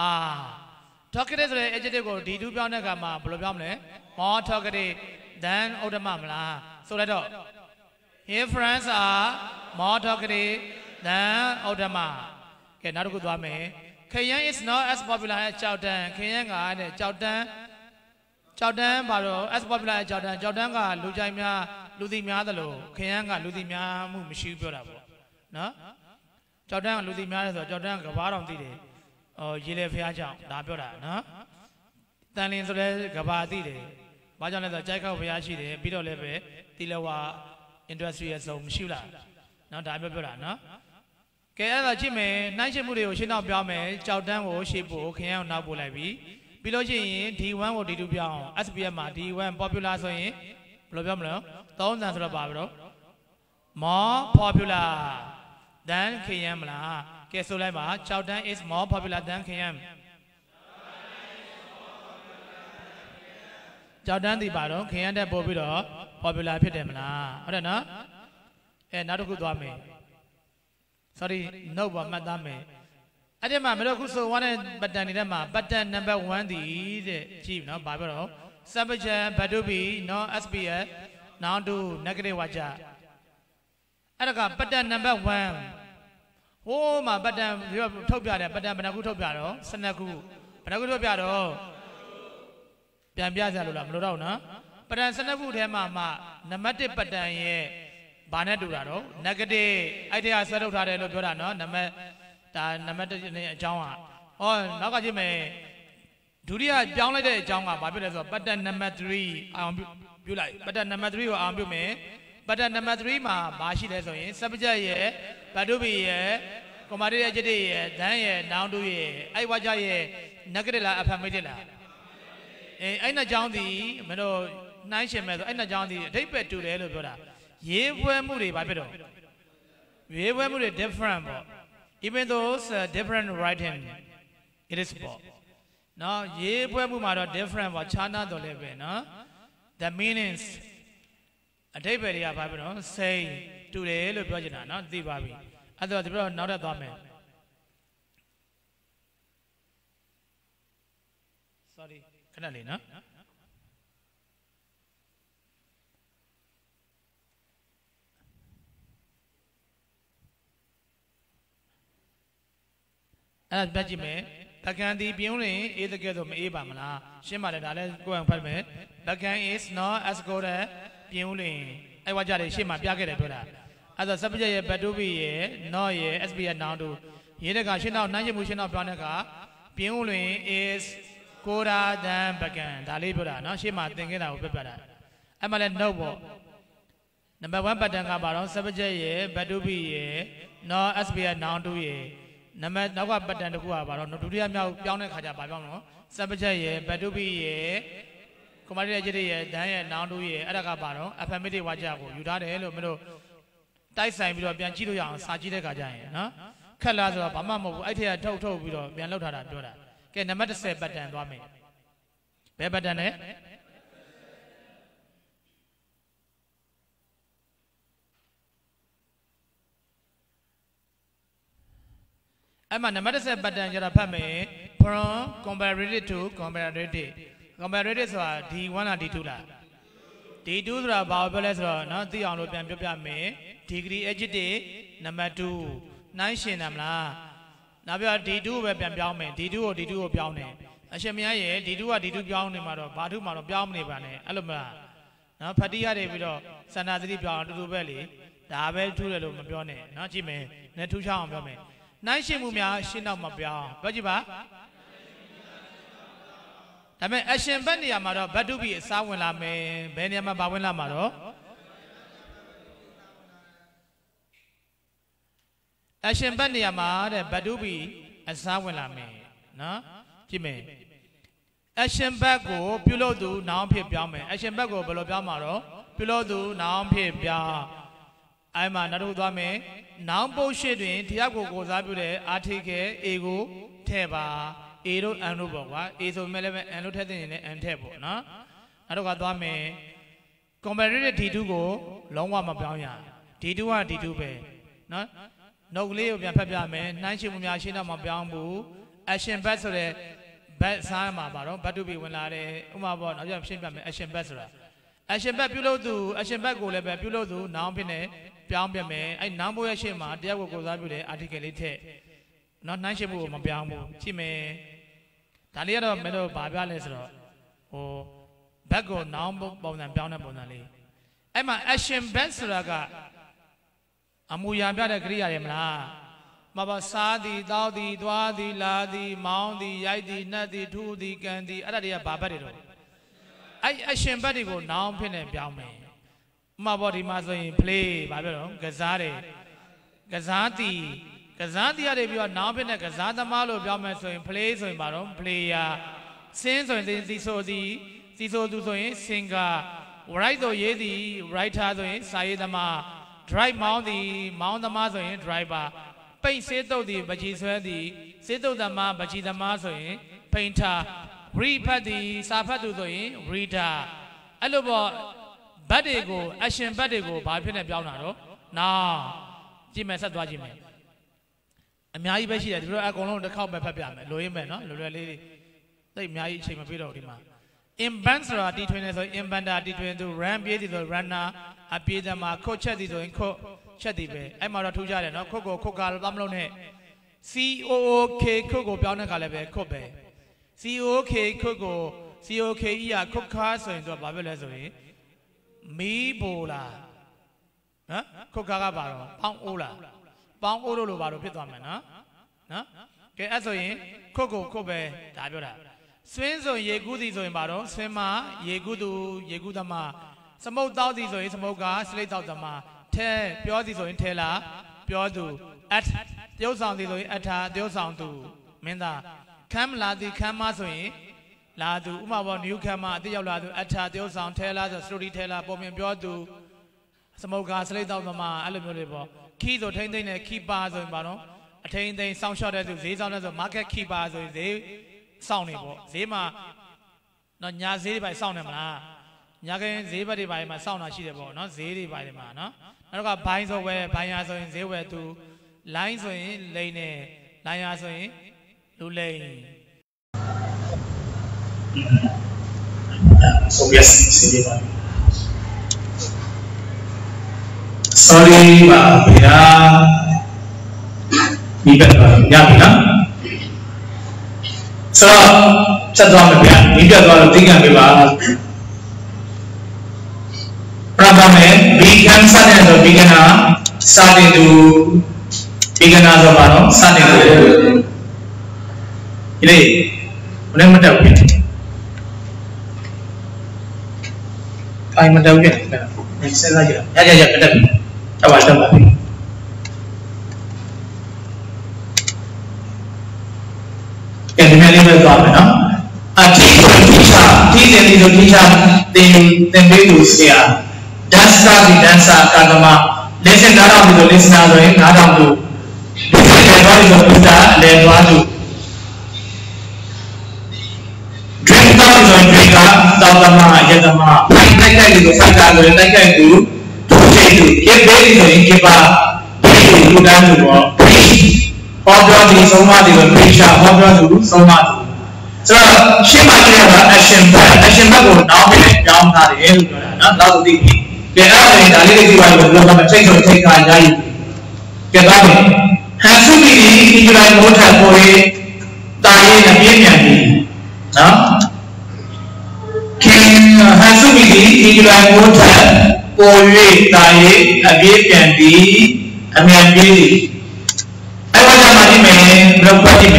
အာ talkative ဆိုတဲ့ adjective ကိုဒီတူပြောင်းတဲ့အခါမှာဘယ်လိုပြောမလဲ more talkative than ဥဒ္ဓမမလားဆိုလိုက်တော့ his friends are more talkative than ဥဒ္ဓမကဲနောက်တစ်ခုသွားမယ်ခရမ်း is not as popular as ကြောက်တန်းခရမ်းကတဲ့ကြောက်တန်းကြောက်တန်းဘာလို့ as popular as ကြောက်တန်းကြောက်တန်းကလူကြိုက်များလူသိများသလိုခရမ်းကလူသိများမှုမရှိဘူးပြောတာပေါ့နော်ကြောက်တန်းကလူသိများတယ်ဆိုတော့ကြောက်တန်းကကဘာတော်သိတယ်ဟိုရေလေဖះကြောင့်ဒါပြောတာနော်တန်လင်းဆိုလဲကဘာသိတယ်ဘာကြောင့်လဲဆိုတော့ကြိုက်ခောက်ဖះရှိတယ်ပြီးတော့လည်းပဲတီလဝါ industry ရဲ့စုံမရှိဘူးလားနော်ဒါမျိုးပြောတာနော် ကဲအဲ့ဒါကြည့်မယ်နှိုင်းရှင်းမှုတွေကိုရှင်းတော့ပြောမယ်ကြောက်တန်းကိုရှေ့ဖို့ခရမ်းကိုနောက်ပို့လိုက်ပြီပြီးလို့ရှိရင် D1 ကို D2 ပြောင်းအောင် SPF မှာ D1 popular ဆိုရင်ဘယ်လိုပြောမလဲသုံးစံဆိုတော့ပါပြီတော့ more popular than ခရမ်းမလားကဲဆိုလိုက်ပါကြောက်တန်း is more popular than ခရမ်းကြောက်တန်းဒီပါတော့ခရမ်းတက်ပို့ပြီးတော့ popular ဖြစ်တယ်မလားဟုတ်တယ်နော်အဲနောက်တစ်ခုသွားမယ် sorry နှုတ်ပါမှတ်သားမယ်အဲ့ဒီမှာမလို့ခုဆို1နဲ့ပတ်တန်နေတဲ့မှာပတ်တန် number 1ဒီတဲ့ကြည့်နော်ဘာပြောတော့ subject but to be no SPS noun to negative ဝါကြအဲ့ဒါကပတ်တန် number 1ဟိုးမှာပတ်တန်ထုတ်ပြတယ်ပတ်တန်ဘယ်နှခုထုတ်ပြတော့12ခုဘယ်နှခုထုတ်ပြတော့ပြန်ပြကြလို့လားမလို့တော့နော်ပတ်တန်12ခုထဲမှာမှနံပါတ်1ပတ်တန်ရဲ့ ဘာနဲ့တူတာတော့ negative အဲ့ဒီဟာဆွဲထုတ်ထားတယ်လို့ပြောတာနော်နံပါတ်ဒါနံပါတ်1နဲ့အကြောင်းอ่ะဟောနောက်ကကြည့်မယ်ဒုတိယပြောင်းလိုက်တဲ့အကြောင်းကဘာဖြစ်လဲဆိုတော့ပတ်တန်နံပါတ်3အောင်ပြုလိုက်ပတ်တန်နံပါတ်3ကိုအောင်ပြုမယ်ပတ်တန်နံပါတ်3မှာဘာရှိလဲဆိုရင် subject ရဲ့ဘတ်တုဘီရဲ့ command ရဲ့ adjective ရဲ့ then ရဲ့ noun 2ရဲ့အဲ့ဝါကြရဲ့ negative လား affirmative လားအဲအဲ့နှစ်ကြောင်းဒီမင်းတို့နှိုင်းရှင်မဲ့ဆိုအဲ့နှစ်ကြောင်းဒီအထိပ္ပယ်တူတယ်လို့ပြောတာ ရေးပွဲမှုတွေဘာဖြစ်တော့ရေးပွဲမှုတွေ different ပေါ့ even those uh, different writing it is ပေါ့နော်ရေးပွဲမှုမှာတော့ different ပေါ့ခြားနားတော်လည်းပဲနော် the meanings အထိပ္ပယ်တွေကဘာဖြစ်တော့ say တူတယ်လို့ပြောချင်တာနော်သိပါပြီအဲ့တော့ဒီတော့နောက်ထပ်သွားမယ် sorry ခဏလေးနော် အဲ့ဒါပြတ်ကြည့်မယ်။တကန်ဒီပြုံးရင်အေးတကယ်ဆိုမအေးပါမလား။ရှင်းပါတယ်ဒါလည်းကိုယ်အောင်ဖတ်မယ်။တကန် is not as good as ပြုံးရင်အဲ့ဝါကြတယ်ရှင်းမှာပြခဲ့တယ်ပြောတာ။အဲ့ဒါစပကြရဲ့ဘတ်တူဘီရဲ့ not ရဲ့ sb ရဲ့ noun တို့ရေးတဲ့ကရှင်းတော့နှမ်းရမှုရှင်းတော့ပြောတဲ့ကပြုံးရင် is ကိုရာဒံပကံဒါလေးပြောတာနော်ရှင်းမှာသင်ခဲ့တာကိုပြပြတာ။အဲ့မှာလည်း note ပေါ့။နံပါတ်1ပတ်တန်ကပါတော့စပကြရဲ့ဘတ်တူဘီရဲ့ not sb ရဲ့ noun တို့ရဲ့ နံပါတ်နောက်ကပတ်တန်တစ်ခုကပါတော့ဒုတိယမြောက်ပြောင်းတဲ့ခါကျဘာပြောင်းလို့စပချက်ရဲ့ဘတ်တုပိရဲ့ကွန်မာတီရဲ့ကျတဲ့ရဲ့ဒန်းရဲ့နောင်တူရဲ့အဲ့ဒါကပါတော့ affirmative ဝါကြကိုယူထားတယ်လို့မင်းတို့တိုက်ဆိုင်ပြီးတော့ပြန်ကြည့်လို့ရအောင်စာကြည့်တဲ့ခါကျရင်နော်ခက်လားဆိုတော့ဘာမှမဟုတ်ဘူးအဲ့ထက်ကထုတ်ထုတ်ပြီးတော့ပြန်လောက်ထားတာပြောတာကဲနံပါတ်30ပတ်တန်သွားမယ်ဘယ်ပတ်တန်လဲ အဲ့မှာနံပါတ်10ပတ်တန်ကျတော့ဖတ်မယ် from comparative to comparative comparative ဆိုတာ D1 လား D2 လား D2 ဆိုတာဘာပြောလဲဆိုတော့เนาะသိအောင်လို့ပြန်ပြောပြမယ် degree adjective နံပါတ်2နိုင်ရှင်တယ်မလားနောက်ပြ D2 ကိုပဲပြန်ပြောင်းမယ် D2 ကို D2 ကိုပြောင်းတယ်အရှင်မရရဲ့ D2 က D2 ပြောင်းနေမှာတော့ဘာထုမှာတော့ပြောင်းမနေပါနဲ့အဲ့လိုမလားနော်ဖတ်တိရတယ်ပြီးတော့စန္ဒာသတိပြောင်းအတူတူပဲလေဒါပဲထူးတယ်လို့မပြောနဲ့နော်ကြည့်မယ်နဲ့ထူးခြားအောင်ပြောမယ် နိုင်ရှင်မှုများရှင်းတော့မပြောင်းပြောကြည့်ပါဒါပေမဲ့ action ဘက်နေရာမှာတော့ဘတ်တုပိအစားဝင်လာမယ်ဘယ်နေရာမှာပါဝင်လာမှာတော့ action ဘက်နေရာမှာတဲ့ဘတ်တုပိအစားဝင်လာမယ်နော်ကြည့်မယ် action ဘက်ကိုပြုလုပ်သူနောင်ဖြစ်ပြောင်းမယ် action ဘက်ကိုဘယ်လိုပြောင်းမှာတော့ပြုလုပ်သူနောင်ဖြစ်ပြောင်း အဲ့မှာနောက်တစ်ခုသွားမယ်နောင်ပုတ်ရှိတွင်တရားကိုကိုစားပြုတဲ့ article A ကိုထည့်ပါ A တို့ N တို့ပေါ့ကွာ A ဆိုပေမဲ့လည်း N တို့ထည့်တဲ့နေနဲ့ N ထည့်ပေါ့နော်နောက်တော့ကသွားမယ် comparative D2 ကိုလုံးဝမပြောင်းရ D2 က D2 ပဲနော်နှုတ်ကလေးကိုပြန်ဖတ်ပြမယ်နှိုင်းရှင်မှုများရှင်းတော့မပြောင်းဘူး action back ဆိုတဲ့ back စားမှာပါတော့ back to be ဝင်လာတယ်ဥပမာပေါ့နောက်ပြန်ရှင်းပြမယ် action back ဆိုတာ action back ပြုလုပ်သူ action back ကိုလည်းပဲပြုလုပ်သူနောင်ဖြစ်နေ ပြောင်းပြမယ်အဲ့နောင်ဘိုးရဲ့ရှေ့မှာတရားကိုကိုစားပြုတဲ့ article လေးထည့်နော်နှိုင်းရှင်းမှုကိုမပြောင်းဘူးကြည့်မယ်ဒါလေးကတော့မင်းတို့ဗာပြလဲဆိုတော့ဟို back ကိုနောင်ပုံစံပြောင်းတဲ့ပုံစံလေးအဲ့မှာ action back ဆိုတာကအမူအရာပြတဲ့ကရိယာတွေမလားမဘာစားသည်တောက်သည်သွားသည်လာသည်မောင်းသည်ရိုက်သည်နှက်သည်ထူသည်ကန်သည်အဲ့ဒါတွေကဘာဘက်တွေတော့အဲ့ action ဘက်တွေကိုနောင်ဖြစ်နေပြောင်းမယ် ဥမာပေါ်ဒီမှာဆိုရင် play ဘာပြောတော့ကစားတယ်ကစားသည်ကစားသည်ရတယ်ပြီးတော့နောင်ဖြစ်နေကစားသမားလို့ပြောင်းမယ်ဆိုရင် play ဆိုရင်ဘာတော့ player စင်းဆိုရင်သီဆိုသည်သီဆိုသူဆိုရင် singer write ဆိုရေးသည် writer ဆိုရင်စာရေးသမား drive မောင်းသည်မောင်းသမားဆိုရင် driver ပိတ်စေးတုပ်သည်ပကြီးဆွဲသည်စေးတုပ်သမားပကြီးသမားဆိုရင် painter read ဖတ်သည်စာဖတ်သူဆိုရင် reader အဲ့လိုပေါ့ ဘတ်တွေကို action ဘတ်တွေကိုဘာဖြစ်နေပြောင်းတာတော့နာကြည့်မယ်ဆက်သွားကြည့်မယ်အများကြီးပဲရှိတယ်ဒီလိုအကုန်လုံးတစ်ခေါက်ပဲဖတ်ပြမယ်လိုရင်းမယ်နော်လွယ်လွယ်လေးသိအများကြီးအချိန်မပေးတော့ဒီမှာ inbound ဆိုတာတီထွင်နေဆိုရင် inbounder တီထွင်သူ run ပြေးသည်ဆို runner အပြေးသမားခုတ်ချက်သည်ဆိုရင်ခုတ်ချက်သည်ပဲအဲ့မှာတော့ထူးကြတယ်နော်ခုတ်ကိုခုတ်ကားမလို့နဲ့ COOK ခုတ်ကိုပြောင်းတဲ့ခါလည်းပဲခုတ်ပဲ COK ခုတ်ကို COK ကြီးကခုတ်ခါဆိုရင်တော့ဘာဖြစ်လဲဆိုရင် မီးပိုလားနော်ခုတ်ခါကပါတော့ပေါင်းအိုးလားပေါင်းအိုးလို့လို့ပါတော့ဖြစ်သွားမယ်နော်နော်ကဲအဲ့ဆိုရင်ခုတ်ကိုခုတ်ပဲဒါပြောတာဆွင်းဆိုရေကူးသည်ဆိုရင်ပါတော့ဆွင်းမရေကူးသူရေကူးသမားစမုတ်တောက်သည်ဆိုရင်စမုတ်ကစလိတ်တောက်သမားထဲပြောသည်ဆိုရင်ထဲလာပြောသူ at တရုပ်ဆောင်သည်ဆိုရင်အထာတရုပ်ဆောင်သူမင်းသားခမ်းမလာသည်ခမ်းမဆိုရင် လာသူဥမာပေါ်နျူခမ်းမအတိရောက်လာသူအထာတရုပ်ဆောင်ထဲလာဆိုစတိုရီထဲလာပုံမြင်ပြောသူစမုတ်ကစလိတ်တောက်သမားအဲ့လိုမျိုးလေးပေါ့ခီးဆိုထိမ့်သိမ့်နဲ့ခီပါဆိုရင်ပါတော့အထိန်သိမ့်စောင့်ရှော့တဲ့သူဈေးဆောင်တဲ့ဆို market keeper ဆိုရင်ဈေးစောင့်နေပေါ့ဈေးမှာတော့ညာဈေးတွေပါစောင့်နေမလားညာကင်းဈေးဘက်တွေပါမှာစောင့်တာရှိတယ်ပေါ့နော်ဈေးတွေပါတွေမှာနော်နောက်ကဘိုင်းဆိုဝယ်ဘိုင်းရဆိုရင်ဈေးဝယ်သူလိုင်းဆိုရင်လိန်နေလိုင်းရဆိုရင်လူလိန် ဆုံးပြစီစီပါ sorry ပါဗျာဒီဘက်ပါညပြီနော်ဆိုတော့ဆက်သွားမယ်ဗျာဒီပြတ်သွားတော့သိကြပြီပါပရပါမယ် vegan စတဲ့ဆို vegan စတဲ့သူ vegan ဆိုပါတော့စတဲ့သူဒီ လေဘယ်နဲ့မတက်ဘူးအိုင်မတက်ဘူးပြန်စဉ်းစားကြည့်ရရရတက်ပြီတက်ပါတက်ပါပြီကဲဒီနေ့လေးပဲသွားမယ်နော်အထီးဆိုထီချာထီးတယ်ဒီဆိုထီချာတင်တင်ပေးလို့ဆရာဒန်စာဒီဒန်စာကာကမ lesson နားထောင်ပြီး တော့ listener ဆိုရင်နားထောင်လို့ဒီစိတ်နဲ့သွားပြီးတော့ဘုရားအလဲသွားလို့ drink တော့ဆိုရင် drink ကတောင်းတမယတမဖိုက်တိုက်တိုက်လို့ဖိုက်တာဆိုရင်တိုက်တိုက်သူသူစိတ်သူ give ပေးဆိုရင် give ပါပေးလို့လူတန်းလို့ပေါ့ဟောပြောဒီဆုံးမဒီကိုပြေချာဟောပြောသူဆုံးမသူဆိုတော့ရှင်းမှကြည့်ရတာ action back action back ကိုနောက်ပြီးကြောင်းထားတယ်လို့ပြောတာနော်နောက်သိပြီကဲအဲ့ဒါလည်းဒါလေးတွေကြည့်ပါလို့ပြောတာချိန်ဆုံးချိန်ခါရည်ကဲတော့ဟန်စုပြီးဒီဒီကြိုင်မိုးထပ်ပေါ်ရေးတာရေးနဲ့ပြင်းပြန်ပြီ နော်ခင်ဟန်စုပြီးဒီဒီကြိုင်မိုးထပ်ပေါ်၍တာရေးအပြည့်ပြန်ပြီးအမြန်ပြေးအဲ့ဒါကြောင့်မကြည့်မယ်ဘယ်လိုပတ်ကြည့်မ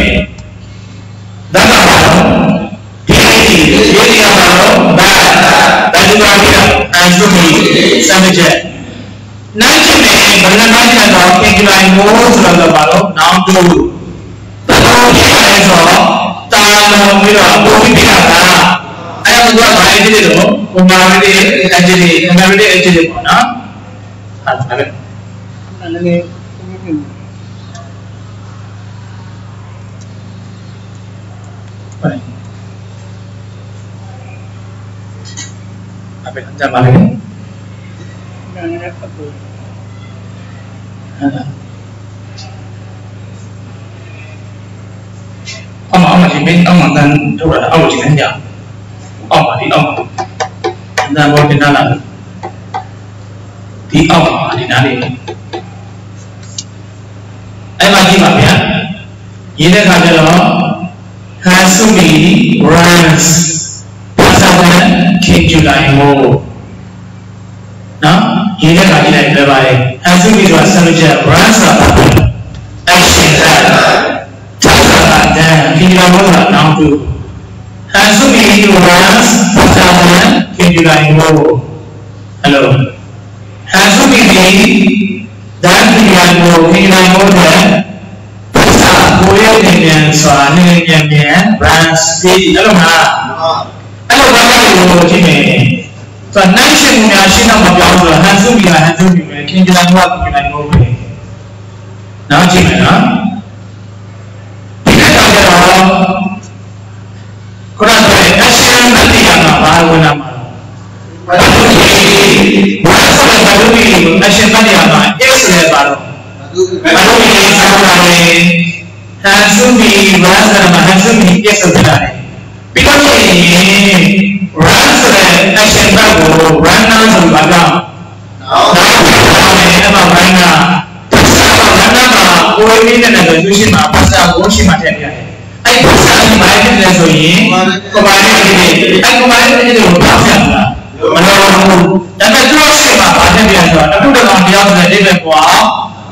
ယ်ဒါကဘာလို့ဒီ ông mà ông chỉ biết ông là tên lúc đó ông chỉ đánh giờ ông là thì ông. Ra vô cái đó là thì ông thì đã đi. Ai mà đi mà biết gì đấy là cái đó. Hasumi runs Pasawan came to thy home Now, here I like the way Hasumi was a runs up action that noun to Hasumi runs Pasawan King July Mo hello Hasumi ဒီ Dan King July Mo King July Mo တဲ့ကိုရနေပြန်ဆိုတာနေပြန်ပြန် branch ပြီးအဲ့လိုမ တော့ကျတော့ခုနကပြောတဲ့ action မတိရမှာဘာဝင်လာမှာဘာလို့ဒီဘာဆိုလဲဘာလို့ဒီ action မတိရမှာ is လဲပါတော့ဘာလို့ဒီဆောင်းလာလဲဟန်စုမီဘာသာမှာဟန်စုမီပြည့်စုံတာလေပြီးတော့ရင် run ဆိုတဲ့ action verb ကို run down ဆိုတာကနောက်နောက်အဲ့မှာ run ကပတ်စာ run down မှာကိုယ်ရင်းနဲ့လည်းသူရှိမှာပတ်စာကိုရှိမှာထည့်ပြရတယ် အဲ့ပတ်စာဒီမိုင်းနဲ့ဆိုရင်ကိုမိုင်းနဲ့ဒီအဲ့ကိုမိုင်းနဲ့ဒီကိုပတ်ပြရမှာမလို့ဒါပေမဲ့သူ့ရှိမှာပတ်ပြရဆိုတာအခုတော့တရားဆိုတဲ့အိဗယ်ကွာ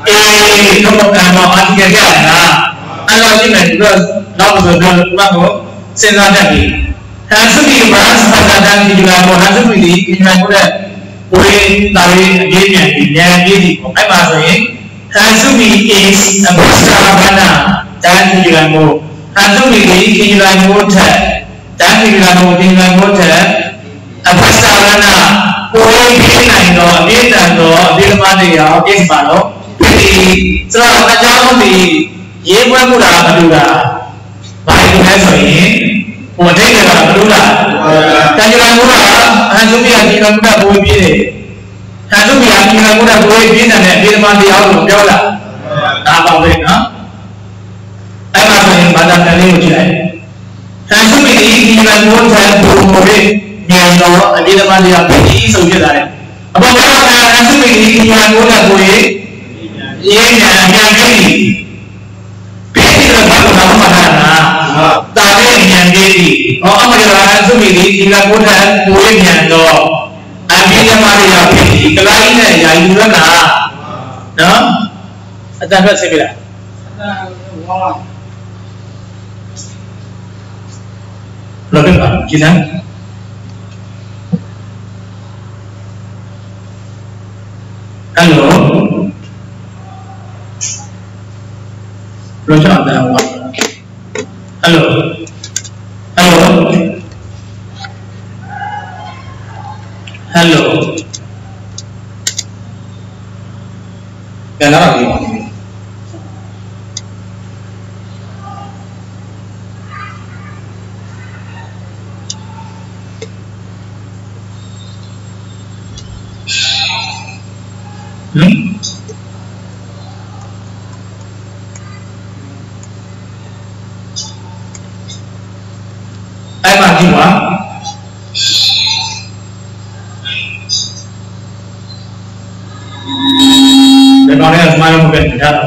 အေးတော့ကံတော့အတိတ်ကရတာအဲ့လိုရှိနေတော့နောက်ဆိုတော့ဘာကိုစဉ်းစားတတ်ပြီဟန်စုမီဘာစပါတာဒီကဘောဟန်စုမီဒီဒီမှာကိုတဲ့ကိုယ်တာရေးအရေးပြန်ပြီးဉာဏ်အရေးဒီပေါ့အဲ့မှာဆိုရင်ဟန်စုမီ is a basavana တန်ဒီကမို့ဟ န်စုမီဒီဒီကမို့ထက်တန်ဒီကမို့ဒီကမို့ထက်အပ္ပစာဝနာကိုယ်ပြင်းနိုင်တော့အပြည့်တန်တော့အပြည့်မတရားပြည့်ပါတော့ဒီဆိုတော့အကြောင်းဒီရေးပွဲမှုတာမတူတာဘာလို့လဲဆိုရင်ဟိုအတိတ်ကမတူတာတန်ကြံမှုတာအဟံစုမိယာဒီကမှုတာဘိုးပြည့်တယ်တန်စုမိယာဒီကမှုတာဘိုးပြည့်တယ်အပြည့်မတရားကိုပြောတာဒါပါပဲနော် အဲ့မှာဆိုရင်ဘာသာပြန်လေးကိုကြည့်လိုက်တန်စုမိဒီဒီကကမိုးထန်ဘူမိုရဲ့မြန်တော့အပြည့်သမားတွေကပြီးဆုံးဖြစ်လာတယ်အပေါ်ကအဆုမိဒီညာမိုးထန်ဘူရဲ့ရေးညာအမြန်ကြီးပြီးတော့ဘာလို့တော့မှာလားတာရဲ့ဉာဏ်ကြီးဟောအမရအဆုမိဒီဒီကမိုးထန်ဘူရဲ့ဉာဏ်တော့အပြည့်သမားတွေကပြီးကလိုင်းနဲ့ယာယူရတာနော်အတန်ဖက်ဆက်ပြလားလောကပါကျင်းတယ်ဟ ယ်လိုလောချအတန်ဝါဟယ်လိုဟယ်လိုဟယ်လိုပြန်လာပြီဟင် အဲ့မှာဒီမှာဒီကောင်လေးကစမိုင်းလို့ပဲထားတာ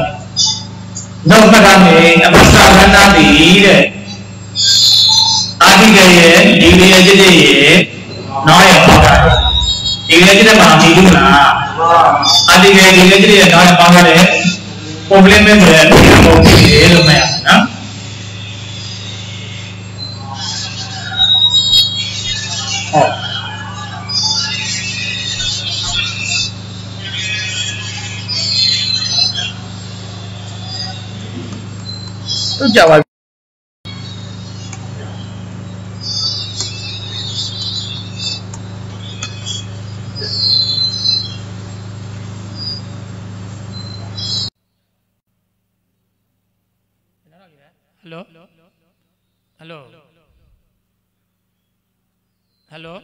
နောက်မှတ်ထားမယ်အပ္ပစာရဏတိတဲ့အာတိကရဲ့ဒီလေးရဲ့จิตရဲ့နောက်ရဲ့ပေါက်တာဒီလေးจิตမှာမီဘူးလားအာတိကရဲ့ဒီလေးจิตရဲ့နောက်ရဲ့ပေါက်တာတဲ့ problem ပဲဆိုတဲ့ပုံစံဖြစ်တယ်လို့မှတ်ရ ゃわ。Hello. Hello. Hello.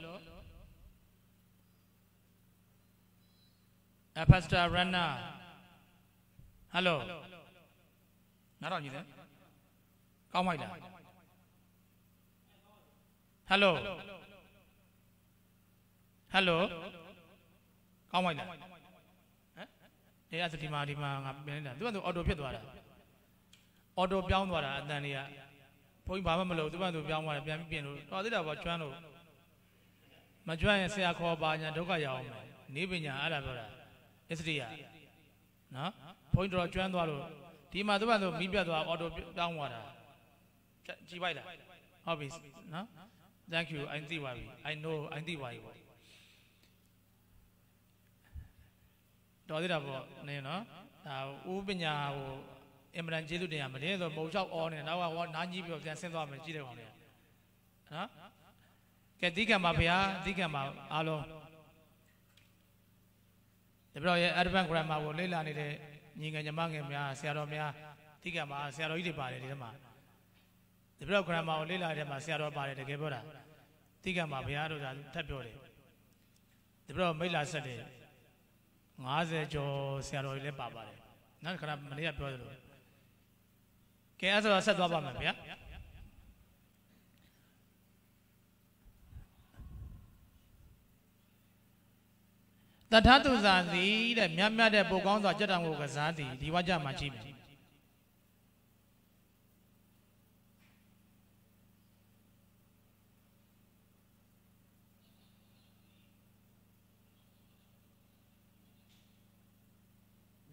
Pastor Rana. Hello. Not on you there. က်စတာရန်နာဟယ်လိုနားတော့ညီတယ်ကောင်းမိုက်လားဟယ်လိုဟယ်လိုကောင်းမိုက်လားဟမ်အေးအဲ့ဒါဒီမှာဒီမှာငါပြင်နေတာသူကသူအော်တိုဖြစ်သွားတာအော်တိုပြောင်းသွားတာအတန်တွေကဘုန်းကြီးဘာမှမလုပ်သူကသူပြောင်းသွားတယ်ပြန်ပြီးပြင်လို့တော်သေးတာပေါ့ကျွမ်းလို့မကျွမ်းရင်ဆရာခေါ်ပါညာဒုက္ခရအောင်မယ်နေပညာအဲ့ဒါပြောတာအစ္စရိယနော်ဘုန်းကြီးတော်ကျွမ်းသွားလို့ဒီမှာသူကသူမီးပြတ်သွားအော်တိုပြောင်းသွားတာ ကြည်ပိုက်လားဟုတ်ပြီနော် thank you i သိပါပြီ i know i သိပါပြီပေါ့တော်သေးတာပေါ့နင်းနော်ဒါဥပညာဟိုအင်မတန်ကျေးဇူးတင်ရမလဲဆိုမုံလျှောက်အောနေနောက်ကဟောနားကြီးပြီးတော့ပြန်ဆင်းသွားမယ်ကြည့်တယ်ကောင်လေနော်ကဲသီးကံပါဗျာသီးကံပါအားလုံးဒီပြောရဲ့ advanced grammar ကိုလေ့လာနေတဲ့ညီငယ်ညီမငယ်များဆရာတော်များသီးကံပါဆရာတော်ကြီးတွေပါတယ်ဒီထဲမှာ ဒီပြော grammar ကိုလေ့လာတဲ့မှာဆရာတော်ပါတယ်တကယ်ပြောတာသီးကံပါဗျာတို့သာထပ်ပြောတယ်ဒီပြောမိတ်လာဆက်တယ်50ကျော်ဆရာတော်ကြီးလည်းပါပါတယ်နောက်ခဏမနေ့ကပြောသလိုကဲအဲ့ဒါဆက်သွားပါမယ်ဗျာတထသူဇာသည်တဲ့မြတ်မြတ်တဲ့ပုတ်ကောင်းစွာကြက်တောင်ကိုကစားသည်ဒီဝါကြမှာကြည့်မယ်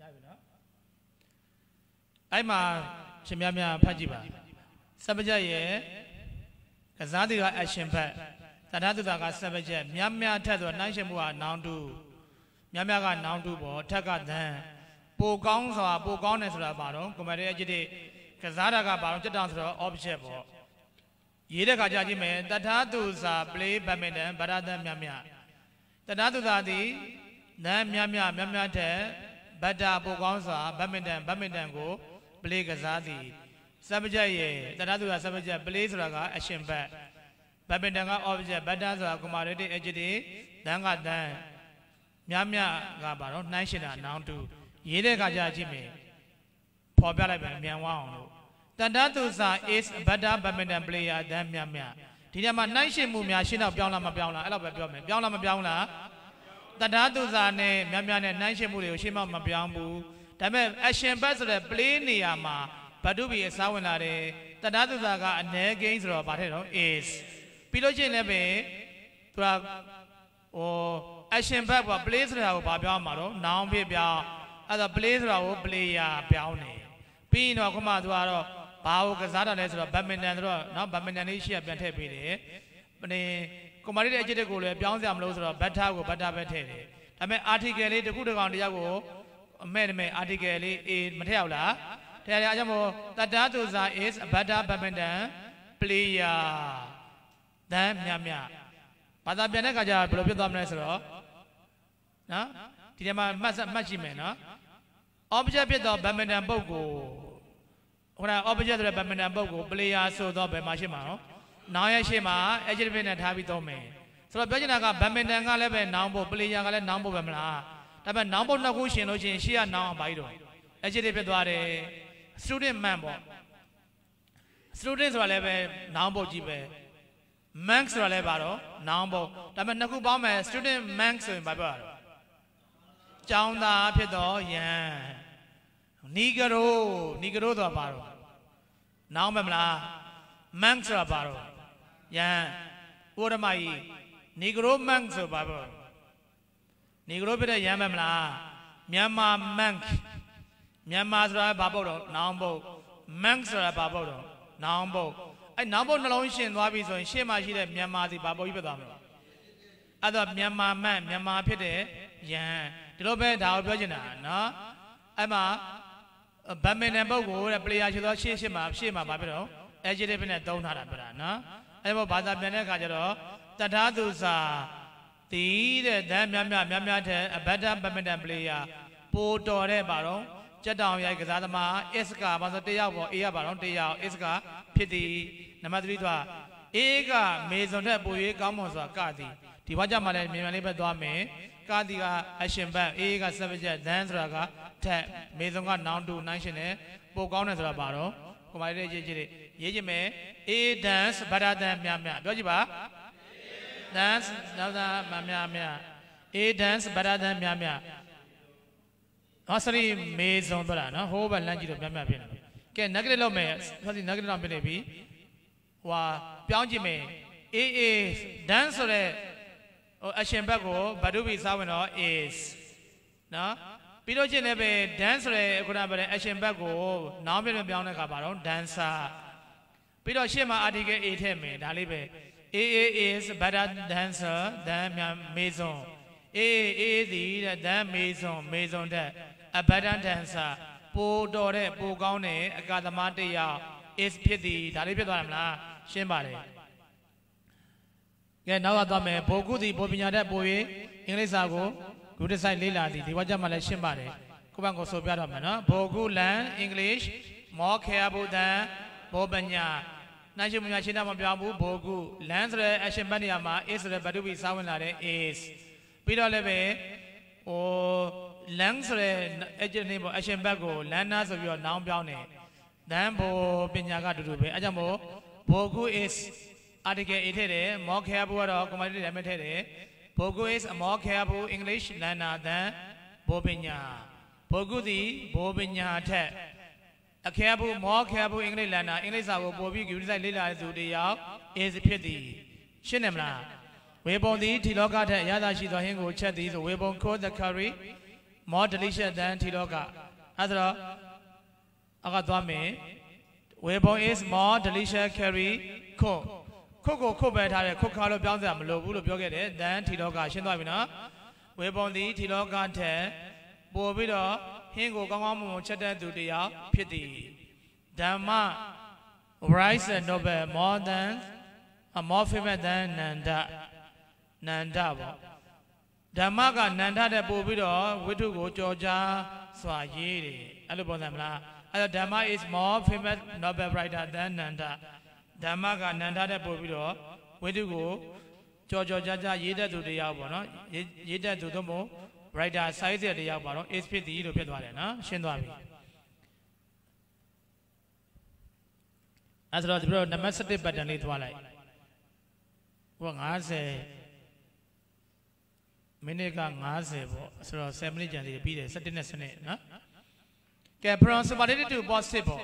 ရပြီနော် အဲ့မှာရှင်များများဖတ်ကြည့်ပါစပကြက်ရဲ့ကစားသူကအရှင်ဖတ်သတ္တသူတာကစပကြက်မြတ်မြတ်ထက်ဆိုနှိုင်းရှင်မှုကနောင်တူမြတ်မြတ်ကနောင်တူပေါ့ထက်ကသန်းပိုကောင်းစွာပိုကောင်းတယ်ဆိုတာပါတော့ကွန်မတီအကြည့်တဲ့ကစားတာကပါတော့ကြက်တောင်ဆိုတော့ object ပေါ့ရေးတဲ့ခါကြကြည့်မယ်တထာသူစာ play badminton ဗရဒတ်မြတ်မြတ်တထာသူစာသည်နန်းမြတ်မြတ်မြတ်မြတ်ထက်ဗတ္တာပိုကောင်းစွာဘတ်မင်တန်ဘတ်မင်တန်ကို ပလေးကစားသည်စပကြက်ရဲ့တရသူကစပကြက်ပလေးဆိုတာကအရှင်ဘတ်ဘတ်မင်တန်က object ဘတ်တာဆိုတာကုမာရတိ adjective တန်းကတန်းမြမြကပါတော့နှိုင်းရှင်တာနောင်တူရေးတဲ့ခါကျကြည့်မယ်ပေါ်ပြလိုက်မယ်မြန်ဝအောင်လို့တတသူစာ is better badminton player than မြမြထဒီညမှာနှိုင်းရှင်မှုများရှင်းတော့ပြောင်းလားမပြောင်းလားအဲ့လိုပဲပြောမယ်ပြောင်းလားမပြောင်းလားတဏှာသူစာနဲ့များများနဲ့နှိုင်းရှင်မှုတွေကိုရှင်းမမပြောင်းဘူး ဒါပေမဲ့ action back ဆိုတဲ့ play နေရာမှာဘဒုဘီအစားဝင်လာတယ်တဏှာသူစာကအ ਨੇ gain ဆိုတော့ဗာထဲတော့ is ပြီးလို့ချင်းလည်းပဲသူကဟို action back က play ဆိုတာကိုဗာပြောင်းမှာတော့ noun ဖြစ်ပြောင်းအဲ့ဒါ play ဆိုတာကို player ပြောင်းတယ်ပြီးရင်တော့ခုမှသူကတော့ဘာကိုကစားတာလဲဆိုတော့ဘတ်မင်တန်ဆိုတော့နော်ဘတ်မင်တန်လေးရှိရပြန်ထည့်ပေးတယ်။မင်းကွန်မာရီရဲ့အကျစ်ကိုလည်းပြောင်းစရာမလိုဆိုတော့ဘတ်တာကိုဘတ်တာပဲထည့်တယ်။ဒါပေမဲ့ article လေးတစ်ခုတစ်ကောင်တယောက်ကို အမဲ့မဲ့ article လေး A မထည့်အောင်လား။ထည့်ရအောင်မို့တတသူစာ is a better badminton player တန်းမြမြဘာသာပြန်တဲ့ခါကျဘယ်လိုဖြစ်သွားမလဲဆိုတော့နော်ဒီထဲမှာမှတ်မှတ်ရှိမယ်နော် object ဖြစ်သော badminton ပုဂ္ဂိုလ်ဟိုက object ဆိုတဲ့ badminton ပုဂ္ဂိုလ် player ဆိုတော့ဘယ်မှာရှိမှာနော်နောင်ရဲ့ရှိမှာ adjective နဲ့ထားပြီးသုံးမယ်ဆိုတော့ပြောချင်တာက badminton ကလည်းပဲနောင်ဖို့ player ကလည်းနောင်ဖို့ပဲမလား ဒါပေမဲ့နောင်ဖို့နှစ်ခုရှင်လို့ရှိရင်ရှေ့ကနောင်အောင်ပါပြီးတော့ adjective ဖြစ်သွားတယ် student man ပေါ့ student ဆိုတာလည်းပဲနောင်ဖို့ကြီးပဲ monk ဆိုတာလည်းပါတော့နောင်ဖို့ဒါပေမဲ့နှစ်ခုပေါင်းမယ် student monk ဆိုရင်ဘာပြောရလဲကျောင်းသားဖြစ်တော့ယံနီဂရိုနီဂရိုဆိုတာပါတော့နောင်မမလား monk ဆိုတာပါတော့ယံဥရမကြီးနီဂရို monk ဆိုပါတော့ နီဂရိုဖြစ်တဲ့ယံမမလားမြန်မာ monk မြန်မာဆိုတာဘာပုတ်တော့နောင်ပုတ် monk ဆိုတာဘာပုတ်တော့နောင်ပုတ်အဲ့နောင်ပုတ်နှလုံးရှင်သွားပြီဆိုရင်ရှေ့မှာရှိတဲ့မြန်မာစီဘာပုတ်ကြီးဖြစ်သွားမလဲအဲ့တော့မြန်မာမန့်မြန်မာဖြစ်တဲ့ယံဒီလိုပဲဒါကိုပြောချင်တာနော်အဲ့မှာဘတ်မင်တန်ပုတ်ကိုတဲ့ player ရှိသောရှေ့ရှေ့မှာရှေ့မှာဘာဖြစ်တော့ adjective နဲ့သုံးထားတာပြတာနော်အဲ့ဘောဘာသာပြန်တဲ့အခါကျတော့တထာသူစာ တီးတဲ့တန်းများများများများတဲ့အဘတ်တဘတ်မင်တန် player ပိုတော်တဲ့ပါတော့ကြက်တောင်ရိုက်ကစားသမား is ကဘာလို့တယောက်ပေါ့ A ကဘာလို့တယောက် is ကဖြစ်သည်နံပါတ်3သူက A ကမေဇွန်တဲ့ပို၍ကောင်းမွန်စွာကသည်ဒီဘွားကြမှာလည်းမြန်မြန်လေးပဲသွားမယ်ကာတီက action back A က subject then ဆိုတာကထက်မေဇွန်က noun to နိုင်ရှင်နဲ့ပိုကောင်းတယ်ဆိုတာပါတော့ကိုမိုင်းလေးရေးကြည့်လေးရေးကြည့်မယ် A dance better than မြမြပြောကြည့်ပါ dance နောက်သားမမြမြ A dance better than မြမြဟောစရီမေဇွန်ပြောတာနော်ဟိုးဘက်လမ်းကြည့်တော့မြမြဖြစ်နေတယ်ကဲ negative လုပ်မယ်ဆိုစီ negative တော့ဖြစ်နေပြီဟွာပြောင်းကြည့်မယ် A A dance ဆိုတဲ့ဟို action back ကိုဘာတို့ပြီးစားဝင်တော့ is နော်ပြီးတော့ချင်းလည်းပဲ dance ဆိုတဲ့ခုနကပြောတဲ့ action back ကိုနောင်ပြည့်ပြောင်းတဲ့အခါပါတော့ dancer ပြီးတော့ရှေ့မှာ article A ထည့်မယ်ဒါလေးပဲ A A is better dancer than mason A A is the than mason mason တဲ့ a better dancer ပိုတော်တဲ့ပိုကောင်းတဲ့အကာသမားတစ်ယောက် is ဖြစ်သည်ဒါလေးဖြစ်သွားတယ်မလားရှင်းပါတယ်ကဲနောက်ကသွားမယ်ဘိုကုသည်ဘိုပညာတတ်ပို၍အင်္ဂလိပ်စာကိုဂုတဆိုင်လေးလာသည်ဒီဝါကြမှာလည်းရှင်းပါတယ်ကိုပန်ကိုဆိုပြတော့မယ်နော်ဘိုကုလန် English မောခေဘုဒ္ဓံဘောပညာ နိုင်ရှိမှုများရှင်းတာမပြောင်းဘူးဘိုကုလန်ဆိုတဲ့ action ဘတ်နေရာမှာ is ဆိုတဲ့ဘတ်တုပိစာဝင်လာတဲ့ is ပြီးတော့လည်းပဲဟို lang ဆိုတဲ့ agent နေပေါ့ action back ကို lana ဆိုပြီးတော့ noun ပြောင်းတယ် then ဘိုပညာကတူတူပဲအဲကြောင့်မို့ဘိုကု is article A ထည့်တယ် more careful ကတော့ command တွေလည်းထည့်တယ် Bogu is a more careful English learner than ဘောပညာ Bogu သည်ဘောပညာထက် အ careful more careful English learner အင်္ဂလိပ်စာကိုပိုပြီးဂရုစိုက်လေ့လာတဲ့သူတယောက် is ဖြစ်သည်ရှင်းတယ်မလားဝေပုံသည်ထီလောကထက်အရသာရှိသောဟင်းကိုချက်သည်ဆိုဝေပုံ called the curry more delicious than ထီလောကအဲဒါတော့အကသွားမယ်ဝေပုံ is more delicious curry cook ခုတ်ကိုခုတ်ပဲထားတယ်ခုတ်ခါလို့ပြောင်းစရာမလိုဘူးလို့ပြောခဲ့တယ်။ဒန်ထီလောကရှင်းသွားပြီနော်။ဝေပုံသည်ထီလောကထက်ပို့ပြီးတော့ ဟင်းကိုကောင်းကောင်းမွန်မွန်ချက်တဲ့သူတယောက်ဖြစ်သည်။ဓမ္မ rise and noble more than a more famous than nanda nanda ပေါ့ဓမ္မကနန္ဒတဲ့ပို့ပြီးတော့ဝိထုကိုကြော်ကြားစွာရေးတယ်အဲ့လိုပုံစံမလားအဲ့တော့ဓမ္မ is more famous noble writer than nanda ဓမ္မကနန္ဒတဲ့ပို့ပြီးတော့ဝိတုကိုကြော်ကြော်ကြကြရေးတတ်သူတရားပေါ့နော်ရေးတတ်သူတို့မို့ writer size တဲ့တရားပါတော့ is ဖြစ်သည်လို့ဖြစ်သွားတယ်နော်ရှင်းသွားပြီအဲဆိုတော့ဒီလိုနံပါတ်7 pattern လေးသွားလိုက်ဟို90မိနစ်က90ပေါ့ဆိုတော့7မိနစ်ကြံသေးပြီးတယ်17နဲ့စနစ်နော်ကဲ from superlative to positive ပေါ့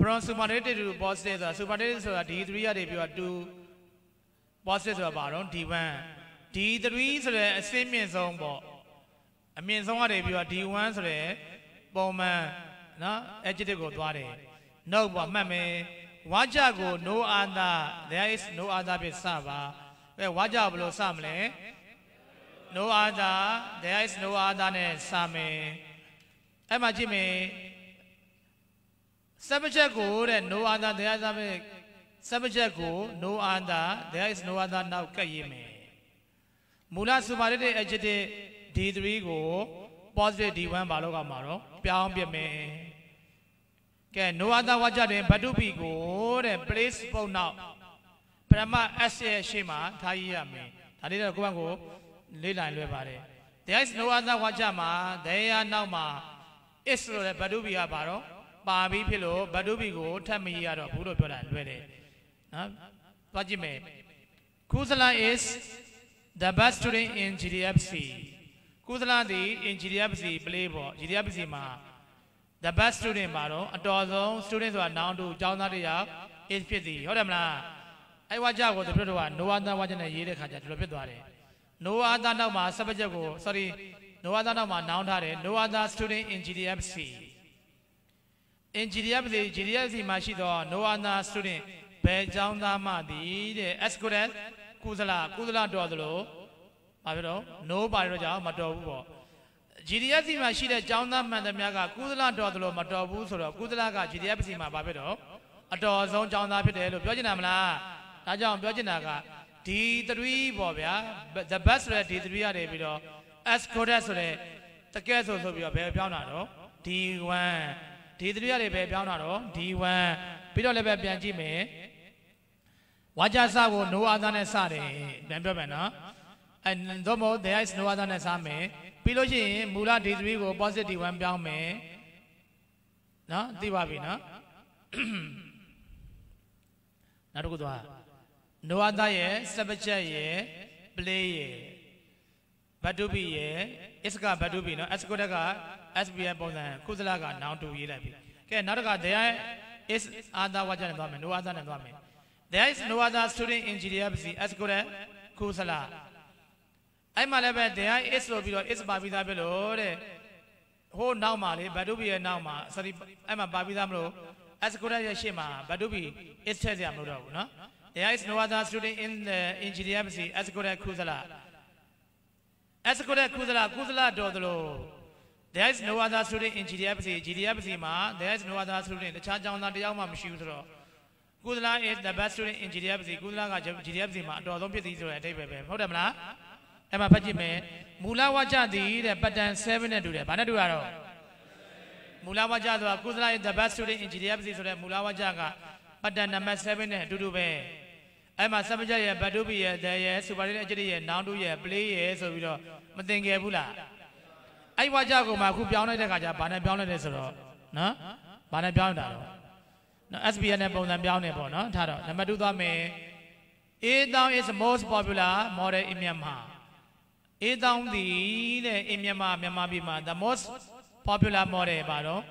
from superlative to positive ဆိုတာ superlative ဆိုတာ D3 ရတယ်ပြီးတော့2 positive ဆိုတာဘာတော့ D1 D3 ဆိုတဲ့အစင်းမြင့်ဆုံးပေါ့အမြင့်ဆုံးရတယ်ပြီးတော့ D1 ဆိုတဲ့ပုံမှန်နော် adjective ကိုသွားတယ် note ပေါ့မှတ်မယ်ဝါကြကို no other there is no other ဖြစ်စပါအဲဝါကြဘယ်လိုစမလဲ no other there is no other နဲ့စမယ်အဲ့မှာကြည့်မယ် subject ကိုတဲ့ no other there is other subject ကို no other there is no other နောက်ကပ်ရေးမယ် မူလ superlative adjective D3 ကို positive D1 ဘာလို့ကမှာတော့ပြောင်းပြမယ်ကဲ no other ဝါကြတဲ့ဘတ်တုပီကိုတဲ့ place ပုံနောက်ပရမ S ရဲ့ရှေ့မှာထားရရမယ်ဒါလေးတော့ကိုယ့်ဘက်ကိုလေးလိုင်းလွဲပါတယ် there is no other ဝါကြမှာ there နောက်မှာ is ဆိုတဲ့ဘတ်တုပီကဘာတော့ပါပြီးဖြစ်လို့ဘတ်တုပီကိုထပ်မရရတော့ဘူးလို့ပြောတာလွဲတယ်နော်သွားကြည့်မယ် Kuzala is the best student in GDFC ကုသလသည် in GDFC play ပေါ့ GDFC မှာ the best student ပါတော့အတော်ဆုံး student ဆိုတာနောင်တူကျောင်းသားတွေရောက် is ဖြစ်သည်ဟုတ်တယ်မလားအဲ့ဝါကြကိုသူတို့က no other ဝါကြနဲ့ရေးတဲ့ခါကျဒီလိုဖြစ်သွားတယ် no other နောက်မှာ subject ကို sorry no other နောက်မှာနောင်ထားတယ် no other student in GDFC in GDFC GDFC မှာရှိသော no other student ဘယ်ကျောင်းသားမှသည်တဲ့ escort ကုသလကုသလတော်သလိုဘာဖြစ်တော့ no ပါတော့ကြောင့်မတော်ဘူးပေါ့ GDFC မှာရှိတဲ့ကျောင်းသားမှန်သမျှကကုသလတော်သလိုမတော်ဘူးဆိုတော့ကုသလက GDFC မှာဘာဖြစ်တော့အတော်ဆုံးကျောင်းသားဖြစ်တယ်လို့ပြောချင်တာမလားဒါကြောင့်ပြောချင်တာက D3 ပေါ့ဗျာ the best ဆိုတဲ့ D3 ရတယ်ပြီးတော့ S coded ဆိုတဲ့တကယ်ဆိုဆိုပြီးတော့ဘယ်ပြောင်းတာတော့ D1 D3 ရတယ်ဘယ်ပြောင်းတာတော့ D1 ပြီးတော့လည်းပဲပြန်ကြည့်မယ် ဝါကြစကို no other နဲ့စတယ်ပြန်ပြောမယ်နော်အဲသို့မဟုတ် there is no other နဲ့စမယ်ပြီးလို့ရှိရင်မူလ D3 ကို positive 1ပြောင်းမယ်နော်သိပါပြီနော်နောက်တစ်ခုသွား no other ရဲ့ subject ရဲ့ play ရဲ့ဘတ်တုပိရဲ့ is ကဘတ်တုပိနော် s ကိုတက်က SBN ပုံစံကုသလကနောင်တူရေးလိုက်ပြီကဲနောက်တစ်ခါ there is other ဝါကြနဲ့သွားမယ် no other နဲ့သွားမယ် there is no other student in GDFC s ကိုတဲ့ကုသလအဲ့မှာလည်းပဲ there is လို့ပြီးတော့ is ပါပြီးသားပြလို့တဲ့ဟိုနောက်မှာလေဘတ်တုပိရဲ့နောက်မှာ sorry အဲ့မှာပါပြီးသားမလို့ s ကိုတဲ့ရဲ့ရှေ့မှာဘတ်တုပိ is ထည့်စရာမလိုတော့ဘူးနော် there is no other student in the in GDFC s ကိုတဲ့ကုသလ s ကိုတဲ့ကုသလကုသလတော်သလို there is no other student in GDFC GDFC မှာ there is no other student တခြားကျောင်းသားတယောက်မှမရှိဘူးဆိုတော့ ကုသလ is the best student in GDFC ကုသလက GDFC မှာအတော်ဆုံးဖြစ်သည်ဆိုတဲ့အဓိပ္ပာယ်ပဲဟုတ်တယ်မလားအဲ့မှာဖတ်ကြည့်မယ်မူလဝါကြသည်တဲ့ပတ်တန်7နဲ့တူတယ်ဘာနဲ့တူရတော့မူလဝါကြဆိုတာကုသလ is the best student in GDFC ဆိုတဲ့မူလဝါကြကပတ်တန်နံပါတ်7နဲ့အတူတူပဲအဲ့မှာ subject ရဲ့ bad to be ရဲ့ the ရဲ့ superlative adjective ရဲ့ noun to ရဲ့ play ရဲ့ဆိုပြီးတော့မသင်ခဲ့ဘူးလားအဲ့ဝါကြကိုမှအခုပြောင်းလိုက်တဲ့ခါကျဘာနဲ့ပြောင်းလိုက်လဲဆိုတော့နော်ဘာနဲ့ပြောင်းတာတော့ နော် SBN နဲ့ပုံစံပြောင်းနေပေါ့နော်ထားတော့နံပါတ်2သွားမယ် A town is most popular model in Myanmar A town သည်တဲ့ in Myanmar မြန်မာပြည်မှာ the most popular model ပါတော့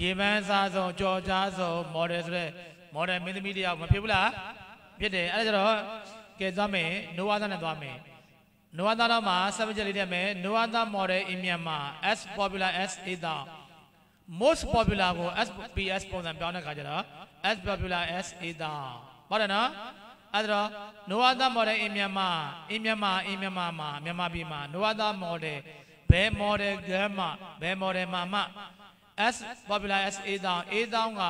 ရေပန်းစားဆုံးကြော်ကြားဆုံး model ဆိုတဲ့ model မင်းသမီးတယောက်မဖြစ်ဘူးလားဖြစ်တယ်အဲ့ဒါကြတော့ကဲသွားမယ် no other နဲ့သွားမယ် no other တော့မှာ subject လေးတက်မယ် no other model in Myanmar as popular as A town most popular ကို SPS ပုံစံပြောင်းတဲ့ခါကျတော့ as popular as A town ဟုတ်တယ်နော်အဲ့တော့ no other model in Myanmar in Myanmar in Myanmar မှာမြန်မာပြည်မှာ no other model ဘယ် model ကမှဘယ် model မှာမှ as popular as A town A town က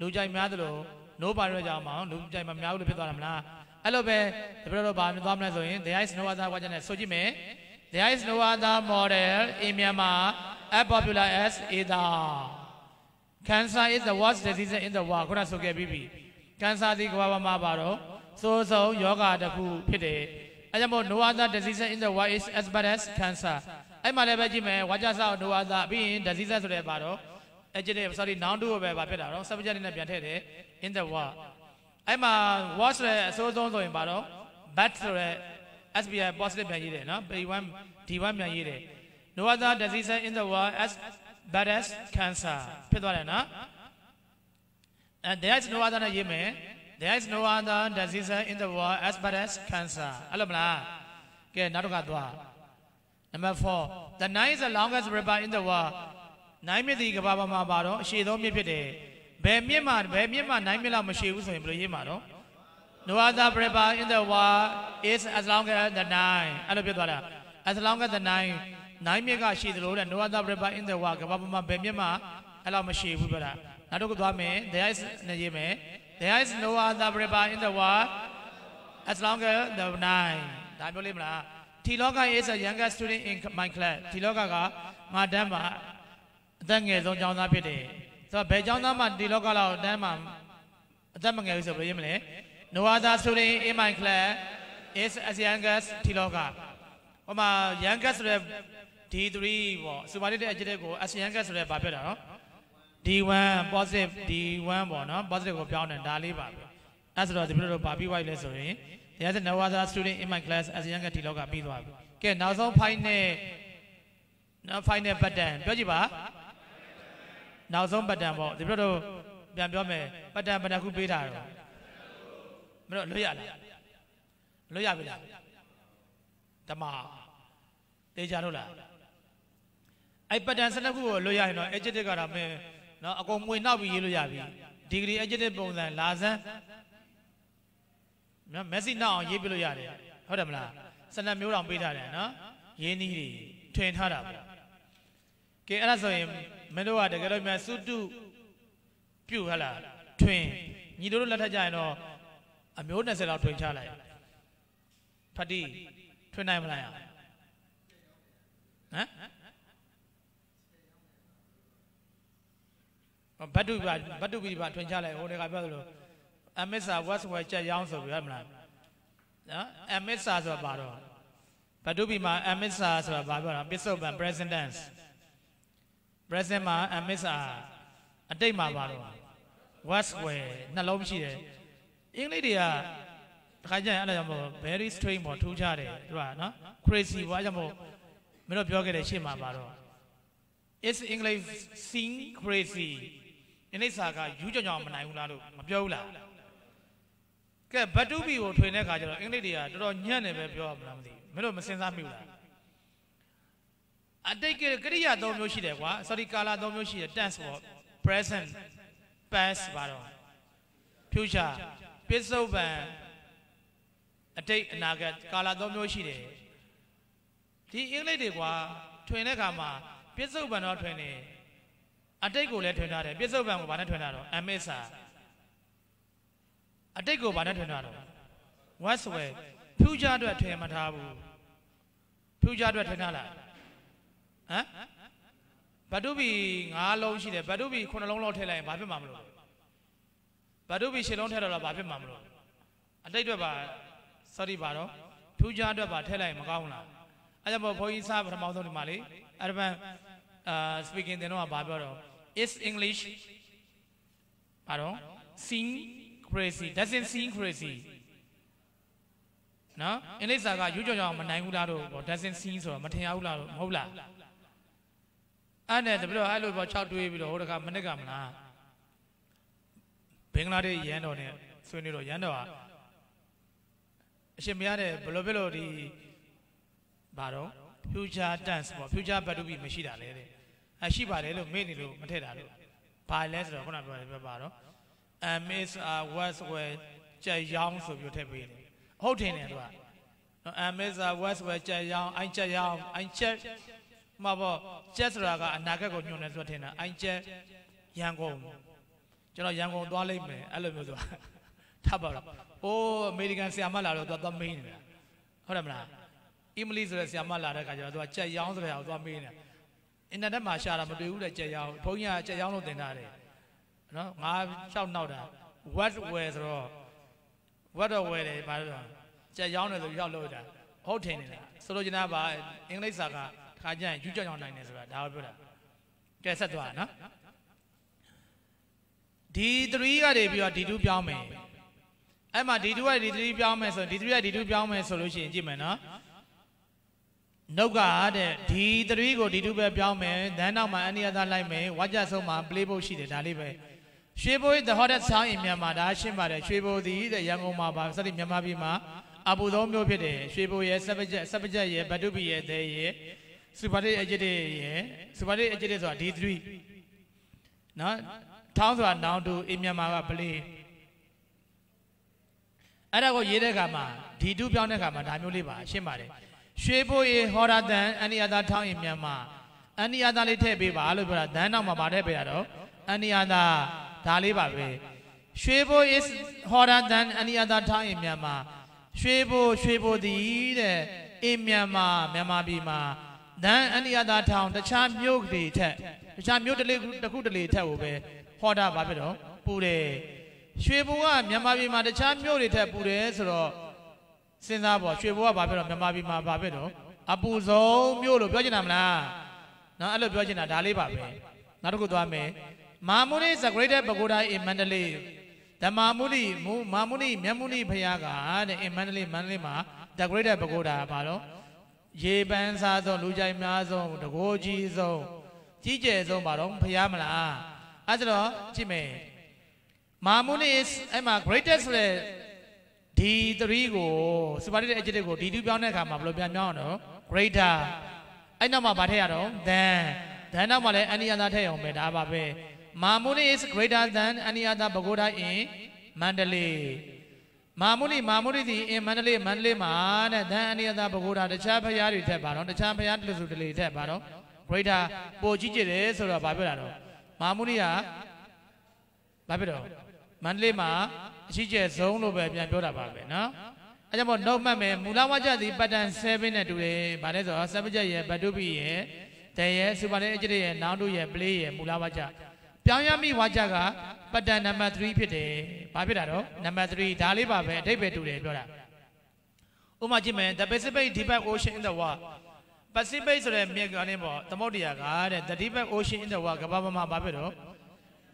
လူကြိုက်များသလို no ပါရကြအောင်မအောင်လူကြိုက်မများဘူးလို့ဖြစ်သွားတာမလားအဲ့လိုပဲတပည့်တော်ဘာမြင်သွားမလဲဆိုရင် there is no other ကွာချက်နဲ့ဆိုကြည့်မယ် there is no other model in Myanmar as popular as A town cancer is the worst disease in the world ခုနဆိုခဲ့ပြီးပြီ cancer ဒီကမ္ဘာမှာပါတော့စိုးဆုံးယောဂတစ်ခုဖြစ်တယ်အဲကြောင့်မို့ no other disease in the world is as bad as cancer အဲ့မှာလည်းပဲကြည့်မယ်ဝါကြဆောက် no other ပြီးရင် disease ဆိုတဲ့ပါတော့ adjective sorry noun တို့ပဲပါဖြစ်တာတော့ subject နဲ့ပြန်ထည့်တယ် in the world အဲ့မှာ was ဆိုတဲ့အစိုးဆုံးဆိုရင်ပါတော့ bad ဆိုတဲ့ SBI positive ပြန်ရေးတယ်နော် P1 D1 ပြန်ရေးတယ် no other disease in the world as bad as cancer ဖြစ်သွားတယ်နော် and there is no other နဲ့ရေးမယ် there is no other disease in the world as bad as cancer အဲ့လိုမလားကဲနောက်တစ်ခါသွား number 4 the nile is the longest river in the world နိုင်မြစ်ဒီကဘာပေါ်မှာပါတော့အရှည်ဆုံးမြစ်ဖြစ်တယ်ဘယ်မြစ်မှာဘယ်မြစ်မှာနိုင်မြစ်လောက်မရှိဘူးဆိုရင်ဘယ်လိုရေးမှာတော့ no other river in the world is as long as the nile အဲ့လိုပြောသွားတာ as long as the nile နိုင်မြစ်ကရှိသလိုတဲ့ no other river in the world ကဘာပေါ်မှာဘယ်မြစ်မှာအဲ့လောက်မရှိဘူးပြောတာနောက်တစ်ခုသွားမယ် there is နဲ့ရေးမယ် there is no other river in the world as long as the nine ဒါပြောလိမ့်မလားတီလောက is a youngest student in my class တီလောကကငါတန်းမှာအသက်ငယ်ဆုံးကျောင်းသားဖြစ်တယ်ဆိုတော့ဘယ်ကျောင်းသားမှတီလောကလောက်တန်းမှာအသက်မငယ်ဘူးဆိုဘယ်ရေးမလဲ no other student in my class is as youngest တီလောကဟိုမှာ youngest ဆိုတဲ့ D3 ပေါ့စူပါလီတဲ့ adjective ကို as youngest ဆိုတဲ့ဘာပြောတာနော် D1 positive D1 ပေါ့နော် positive ကိုပြောင်းတယ်ဒါလေးပါပဲအဲဆိုတော့ဒီလိုလိုပါပြီးွားပြီလဲဆိုရင် there's no other student in my class as young ဒီလောက်ကပြီးသွားပြီကဲနောက်ဆုံး find နဲ့နောက် find နဲ့ pattern ပြောကြည့်ပါနောက်ဆုံး pattern ပေါ့ဒီလိုလိုပြန်ပြောမယ် pattern ဘယ်နှခုပေးတာတော့မလို့လွတ်ရလားလွတ်ရပြီလားဓမ္မတေချာလို့လား အဲ့ pattern 12ခုကိုလွတ်ရရင်တော့ adjective ကတော့မင်းနော်အကုန်မွေနောက်ပြီးရေးလို့ရပြီ degree adjective ပုံစံလာစမ်းနော် message နောက်အောင်ရေးပြလို့ရတယ်ဟုတ်တယ်မလားစနက်မျိုးတောင်ပေးထားတယ်နော်ရင်းနှီးတွေထွင်ထားတာပေါ့ကဲအဲ့ဒါဆိုရင်မင်းတို့ကတကယ်လို့များစုတုပြုတ်ဟလားထွင်ညီတို့လက်ထက်ကြရင်တော့အမျိုး20လောက်ထွင်ချလိုက်ဖတ်တိထွင်နိုင်မလားဟမ် ဘတ်တုပါဘတ်တုပြီပါထွင်ချလိုက်ဟိုတကပြောသလိုအမစ္စာဝတ်ဝဲကြက်ရောင်းဆိုပြီးဟုတ်မလားနော်အမစ္စာဆိုတာပါတော့ဘတ်တုပြီမှာအမစ္စာဆိုတာဘာပြောတာပစ္စုပန် present tense present မှာအမစ္စာအတိတ်မှာပါတော့ was were နှလုံးရှိတယ်အင်္ဂလိပ်တွေကတခါကျရင်အဲ့ဒါကြောင့်မို့ very strange ပေါ့ထူးခြားတယ်သူကနော် crazy ပေါ့အဲ့ကြောင့်မို့မင်းတို့ပြောခဲ့တဲ့ရှေ့မှာပါတော့ it's english sing crazy အင်္ဂလိပ်စာကယူးကြောင်ကြောင်မနိုင်ဘူးလားလို့မပြောဘူးလားကဲဘတ်တူဘီကိုထွင်တဲ့ခါကျတော့အင်္ဂလိပ်တွေကတော်တော်ညံ့နေပဲပြောရမလားမသိဘူးမင်းတို့မစင်စားမိဘူးလားအတိတ်ကကရိယာ၃မျိုးရှိတယ်ကွာ sorry ကာလာ၃မျိုးရှိတယ် tense ပေါ့ present past ပါတော့ future ပစ္စုပန်အတိတ်အနာဂတ်ကာလာ၃မျိုးရှိတယ်ဒီအင်္ဂလိပ်တွေကွာထွင်တဲ့ခါမှာပစ္စုပန်တော့ထွင်တယ် အတိတ်ကိုလည်းထွင်ထားတယ်ပစ္စုပန်ကိုဘာနဲ့ထွင်ထားတော့အမစ္စာအတိတ်ကိုဘာနဲ့ထွင်ထားတော့ what's where future အတွက်ထွင်မထားဘူး future အတွက်ထွင်ထားလားဟမ်ဘတ်တုဘီ9လုံးရှိတယ်ဘတ်တုဘီ9လုံးလောက်ထည့်လိုက်ရင်ဘာဖြစ်မှာမလို့ဘတ်တုဘီ10လုံးထည့်တော့ဘာဖြစ်မှာမလို့အတိတ်အတွက်ပါ sorry ပါတော့ future အတွက်ပါထည့်လိုက်ရင်မကောင်းဘူးလားအဲကြောင့်ဘုန်းကြီးစားပထမဆုံးဒီမှာလေအရဘန် အာ speaking တင်တော့ဘာပြောတော့ is english ဘာတော့ sing crazy doesn't sing crazy နော်အင်္ဂလိပ်စာကယူကြောင်ကြောင်မနိုင်ဘူးလားတော့ doesn't sing ဆိုတော့မထင်ရဘူးလားတော့မဟုတ်လားအဲ့နဲ့တပြတော့အဲ့လိုပေါ့6တွေးပြီးတော့ဟိုတခါမနစ်ကမလားဘင်္ဂလားဒေ့ရှ်ရန်တော်နဲ့ဆွေးနွေးတော့ရန်တော်ကအရှင်မရတဲ့ဘလို့ဘလို့ဒီဘာတော့ future tense ပေါ့ future ဘတ်တူပြီမရှိတာလေတဲ့ အရှိပါတယ်လို့မေ့နေလို့မထည့်တာလို့ဘာလဲဆိုတော့ခုနပြောတယ်ပြောပါတော့ amiss are was were ကြက်ရောင်းဆိုပြီးထည့်ပေးတယ်ဟုတ်တယ်နဲ့သူက amiss are was were ကြက်ရောင်းအိုင်ကြက်ရောင်းအိုင်ချက်မှာပေါ့ကျက်ဆိုတာကအနာဂတ်ကိုညွှန်တယ်ဆိုတော့ထင်တာအိုင်ကျက်ရန်ကုန်ကျွန်တော်ရန်ကုန်သွားလိမ့်မယ်အဲ့လိုမျိုးဆိုတာထပ်ပါတော့အိုးအမေရိကန်ဆီယာမလာတော့သူကသွားမေးနေတာဟုတ်တယ်မလားအီမလီဆိုတဲ့ဆီယာမလာတဲ့ခါကျတော့သူကကြက်ရောင်းဆိုတဲ့ဟာကိုသွားမေးနေတာ အင်တာနက်မှာရှာတာမတွေ့ဘူးတဲ့ကြက်ရောင်းဘုန်းကြီးကကြက်ရောင်းလို့တင်ထားတယ်နော်ငါလျှောက်နောက်တာ what wear ဆိုတော့ what တော့ wear တယ်ဘာလို့ကြက်ရောင်းတယ်ဆိုလျှောက်လို့တာဟုတ်တယ်နေတာဆိုလိုချင်တာပါအင်္ဂလိပ်စာကခါကျရင်ယူကြောင်ကြောင်နိုင်တယ်ဆိုတာဒါကိုပြောတာကဲဆက်သွားနော်ဒီ3ကနေပြီးတော့ဒီ2ပြောင်းမယ်အဲ့မှာ D2 က D3 ပြောင်းမယ်ဆို D3 က D2 ပြောင်းမယ်ဆိုလို့ရှိရင်ကြည့်မယ်နော် နှုတ်ကတဲ့ D3 ကို D2 ပဲပြောင်းမယ်ဒန်းနောက်မှာအနိယသာလိုက်မယ်ဝါကြဆုံးမှာ play ဖို့ရှိတယ်ဒါလေးပဲရွှေဘိုး the hottest sound in Myanmar ဒါရှင်းပါတယ်ရွှေဘိုးသည်တဲ့ရန်ကုန်မှာပါစသဖြင့်မြန်မာပြည်မှာအပူဆုံးမျိုးဖြစ်တယ်ရွှေဘိုးရဲ့စပကြက်စပကြက်ရဲ့ဗတုပီရဲ့တဲ့ရဲ့စူပါတစ်အဂျစ်တဲ့ရဲ့စူပါတစ်အဂျစ်တဲ့ဆိုတာ D3 နော်ထောင်းဆိုတာနောင်တူအင်မြန်မာက play အဲ့ဒါကိုရေးတဲ့အခါမှာဒီတူပြောင်းတဲ့အခါမှာဒါမျိုးလေးပါရှင်းပါတယ် ရွှေဘိုးရေဟောရတန်အနိယသာထောင်းရင်မြန်မာအနိယသာလေးထည့်ပေးပါလို့ပြောတာဒန်းနောက်မှာဗာထည့်ပေးရတော့အနိယသာဒါလေးပါပဲရွှေဘိုး is ဟောရတန်အနိယသာထောင်းရင်မြန်မာရွှေဘိုးရွှေဘိုးဒီတဲ့အင်မြန်မာမြန်မာပြည်မှာဒန်းအနိယသာထောင်းတခြားမြို့တွေထက်တခြားမြို့တလေးတစ်ခုတလေထက်ကိုပဲဟောတာဗာဖြစ်တော့ပူတယ်ရွှေဘုံကမြန်မာပြည်မှာတခြားမြို့တွေထက်ပူတယ်ဆိုတော့ စဉ်းစားပေါ့ရွှေဘုံကဘာဖြစ်တော့မြန်မာပြည်မှာဘာဖြစ်တော့အပူဆုံးမြို့လို့ပြောချင်တာမလားနော်အဲ့လိုပြောချင်တာဒါလေးပါပဲနောက်တစ်ခုသွားမယ်မာမုနိစဂရိတ်ဘဂိုဒာအင်မန္တလေးဓမ္မာမုနိမူမာမုနိမြတ်မုနိဖရာကတဲ့အင်မန္တလေးမန္တလေးမှာဒဂရိတ်ဘဂိုဒာဘာလို့ရေပန်းစားဆုံးလူကြိုက်များဆုံးတကိုးကြီးဆုံးကြီးကျယ်ဆုံးဘာတော့ဖရာမလားအဲ့ဒါတော့ကြည့်မယ်မာမုနိအဲ့မှာ greatest ဆိုတဲ့ D3 ကို superlative adjective ကို D2 ပြောင်းတဲ့အခါမှာဘယ်လိုပြန်ပြောင်းအောင်တော့ greater အဲ့နောက်မှာဗာထည့်ရတော့ than than နောက်မှာလည်း any other ထည့်အောင်ပဲဒါပါပဲမာမုနိ is greater than any other pagoda in Mandalay မာမုနိမာမုနိဒီ in Mandalay Mandalay မှာတဲ့ than any other pagoda တခြားဖျားတွေထက်ပါတော့တခြားဖျားတလူစုတလေထက်ပါတော့ greater ပိုကြီးကျယ်တယ်ဆိုတော့ဗာပြောတာတော့မာမုနိကဗာပြောတော့ မန္တလေးမှာအရှိကျယ်ဆုံးလို့ပဲပြန်ပြောတာပါပဲနော်အဲကြောင့်မို့နှုတ်မှတ်မယ်မူလဝါကျသည်ပတ္တန်7နဲ့တူတယ်ဗာလဲဆိုတော့စပကြရဲ့ဗတုပိရဲ့တရဲ့စူပါတဲ့အကျရဲ့နောင်တို့ရဲ့ပလေးရဲ့မူလဝါကျပြောင်းရမိဝါကျကပတ္တန်နံပါတ်3ဖြစ်တယ်ဘာဖြစ်တာတော့နံပါတ်3ဒါလေးပါပဲအထိပ္ပယ်တူတယ်ပြောတာဥပမာကြည့်မယ် the pacific deep ocean in the world Pacific ဆိုတဲ့မြစ်ကနေပေါ့သမုဒ္ဒရာကတဲ့ the deep ocean in the world ကမ္ဘာပေါ်မှာဘာဖြစ်တော့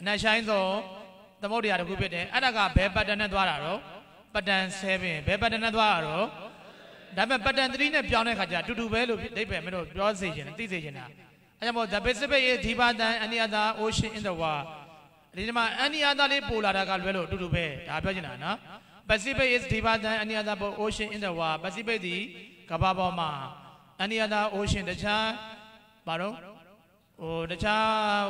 အနက်ရှိုင်းဆုံး သမုဒ္ဒရာတစ်ခုဖြစ်တယ်အဲ့ဒါကဘယ်ပတ်တန်နဲ့သွားတာတော့ပတ်တန်7ဘယ်ပတ်တန်နဲ့သွားတာတော့ဒါပေမဲ့ပတ်တန်3နဲ့ပြောင်းတဲ့ခါကျအတူတူပဲလို့ဒိဗ္ဗေမင်းတို့ပြောစေချင်တယ်သိစေချင်တာအဲ့ကြောင့်မို့ the pacific is deeper than any other ocean in the world ဒီမှာ any other လေးပို့လာတာကလွဲလို့အတူတူပဲဒါပြောချင်တာနော် pacific is deeper than any other ocean in the world pacific ဒီကမ္ဘာပေါ်မှာ any other ocean တခြားဘာတော့ဟိုတခြား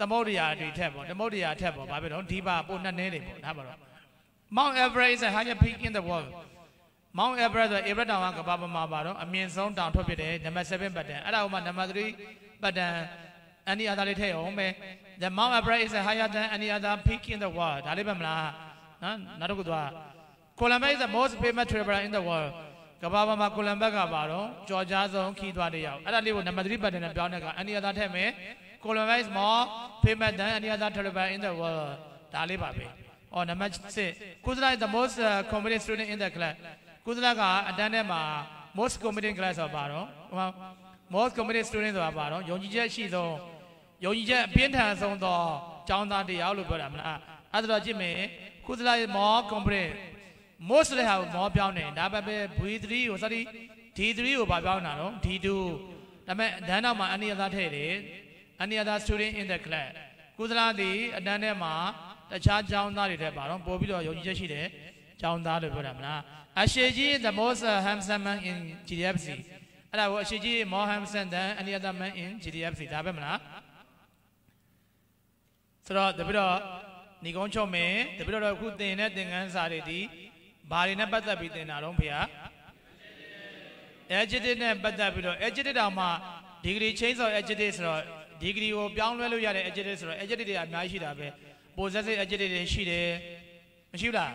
သမုဒ္ဒရာတွေထက်ပေါ့သမုဒ္ဒရာထက်ပေါ့ဘာဖြစ်တော့ဒီပါပိုနှက်နေတယ်ပေါ့ဒါပါတော့ Mount Everest is the highest peak in the world Mount Everest ဆို Everest တောင်ကကမ္ဘာပေါ်မှာပါတော့အမြင့်ဆုံးတောင်ထွက်ဖြစ်တယ်နံပါတ်7ပတ်တန်အဲ့ဒါဥမာနံပါတ်3ပတ်တန် any other လေးထည့်အောင်ပဲ The Mount Everest is higher than any other peak in the world ဒါလေးပဲမလားနော်နောက်တစ်ခုသွား Columbus is the most famous traveler in the world ကမ္ဘာပေါ်မှာကိုလံဘက်ကပါတော့ကြော်ကြားဆုံးခီးသွားတဲ့ရောက်အဲ့ဒါလေးကိုနံပါတ်3ပတ်တင်နဲ့ပြောင်းတဲ့က any other ထည့်မယ် Columbus is more famous than any other traveler in the world ဒါလေးပါပဲ။အော်နံပါတ်6ကုသလာ is the most uh, competent student in the class ကုသလာကအတန်းထဲမှာ most competent class ဆိုပါတော့ဟို most competent student ဆိုတာပါတော့ယုံကြည်ချက်ရှိဆုံးယုံကြည်ချက်အပြင်းထန်ဆုံးသောကျောင်းသားတရားလို့ပြောတာမလားအဲ့ဒါတော့ကြည့်မယ်ကုသလာ is more competent most လည်းဟာမောပြောင်းတယ်ဒါပေမဲ့ V3 ကို sorry D3 ကိုပါပြောင်းတာနော် D2 ဒါပေမဲ့ဒန်းနောက်မှာအနိယသားထည့်တယ် အနိယသား student in the class ကုသလာသည်အတန်းထဲမှာတခြားကျောင်းသားတွေထက်ပါတော့ပို့ပြီးတော့ယုံကြည်ချက်ရှိတယ်ကျောင်းသားလို့ပြောတာမလားအရှိကြီး the most handsome man in GDFC အဲ့ဒါကိုအရှိကြီး more handsome than any other man in GDFC ဒါပဲမလားဆိုတော့တပိတော့ညီကုန်းချုပ်မယ်တပိတော့အခုသင်တဲ့သင်ခန်းစာတွေဒီဘာတွေနဲ့ပတ်သက်ပြီးသင်တာတော့ဖေဟာ adjective နဲ့ပတ်သက်ပြီးတော့ adjective တောင်မှ degree change of adjective ဆိုတော့ degree ကိုပြောင်းလဲလို့ရတဲ့ adjective ဆိုတော့ adjective တွေအများကြီးရှိတာပဲ possessive adjective တွေရှိတယ်မရှိဘူးလား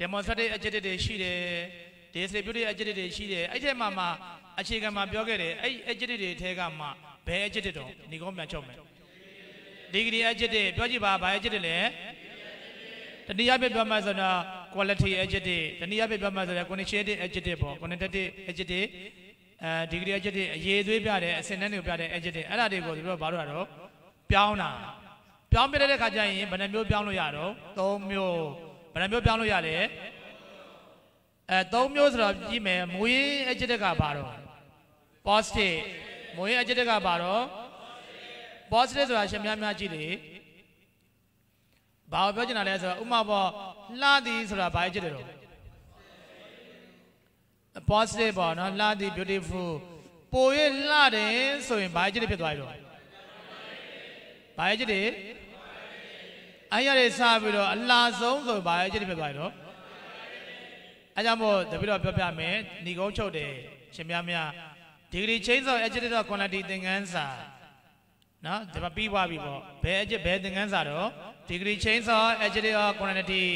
demonstrative adjective တွေရှိတယ် descriptive adjective တွေရှိတယ်အဲ့ထဲမှာမှအခြေခံမှာပြောခဲ့တယ်အဲ့ adjective တွေထဲကမှဘယ် adjective တော့ညီကုန်းပြန်ချုပ်မယ် degree adjective ပြောကြည့်ပါဘာ adjective လဲတနည်းအားဖြင့်ပြောမှဆိုတော့ quality adjective တနည်းအားဖြင့်ပြောမှဆိုတော့ quantitative adjective ပေါ့ quantitative adjective အဲ degree adjective အရေးသွေးပြတယ်အစင်တန်းတွေကိုပြတဲ့ adjective အဲ့ဒါတွေကိုသူတို့ဘာလို့ရတော့ပြောင်းတာပြောင်းပြတဲ့ခါကျရင်ဘယ်နှမျိုးပြောင်းလို့ရတော့၃မျိုးဘယ်နှမျိုးပြောင်းလို့ရလဲအဲသုံးမျိုးဆိုတော့ကြည့်မယ်မူရင်း adjective ကဘာတော့ positive မူရင်း adjective ကဘာတော့ positive ဆိုတာရှင်များများကြည့်လေဘာကိုပြောချင်တာလဲဆိုတော့ဥမာပေါ်လှသည်ဆိုတာဘာ adjective တော့ positive ပေါ့နော်လှသည် beautiful ပိုရလှတယ်ဆိုရင်ဘာ adjective ဖြစ်သွားပြီတော့ဘာ adjective အဲ့ရတဲ့စပြီးတော့အလားဆုံးဆိုဘာ adjective ဖြစ်သွားပြီတော့အဲကြောင့်မို့တပည့်တော်ပြောပြမယ်ဏီကုန်းချုပ်တယ်ရှင်များများ degree change of adjective of quality သင်ခန်းစာနော်ဒီမှာပြီးသွားပြီပေါ့ဘယ် adjective ဘယ်သင်ခန်းစာတော့ degree change of adjective of quality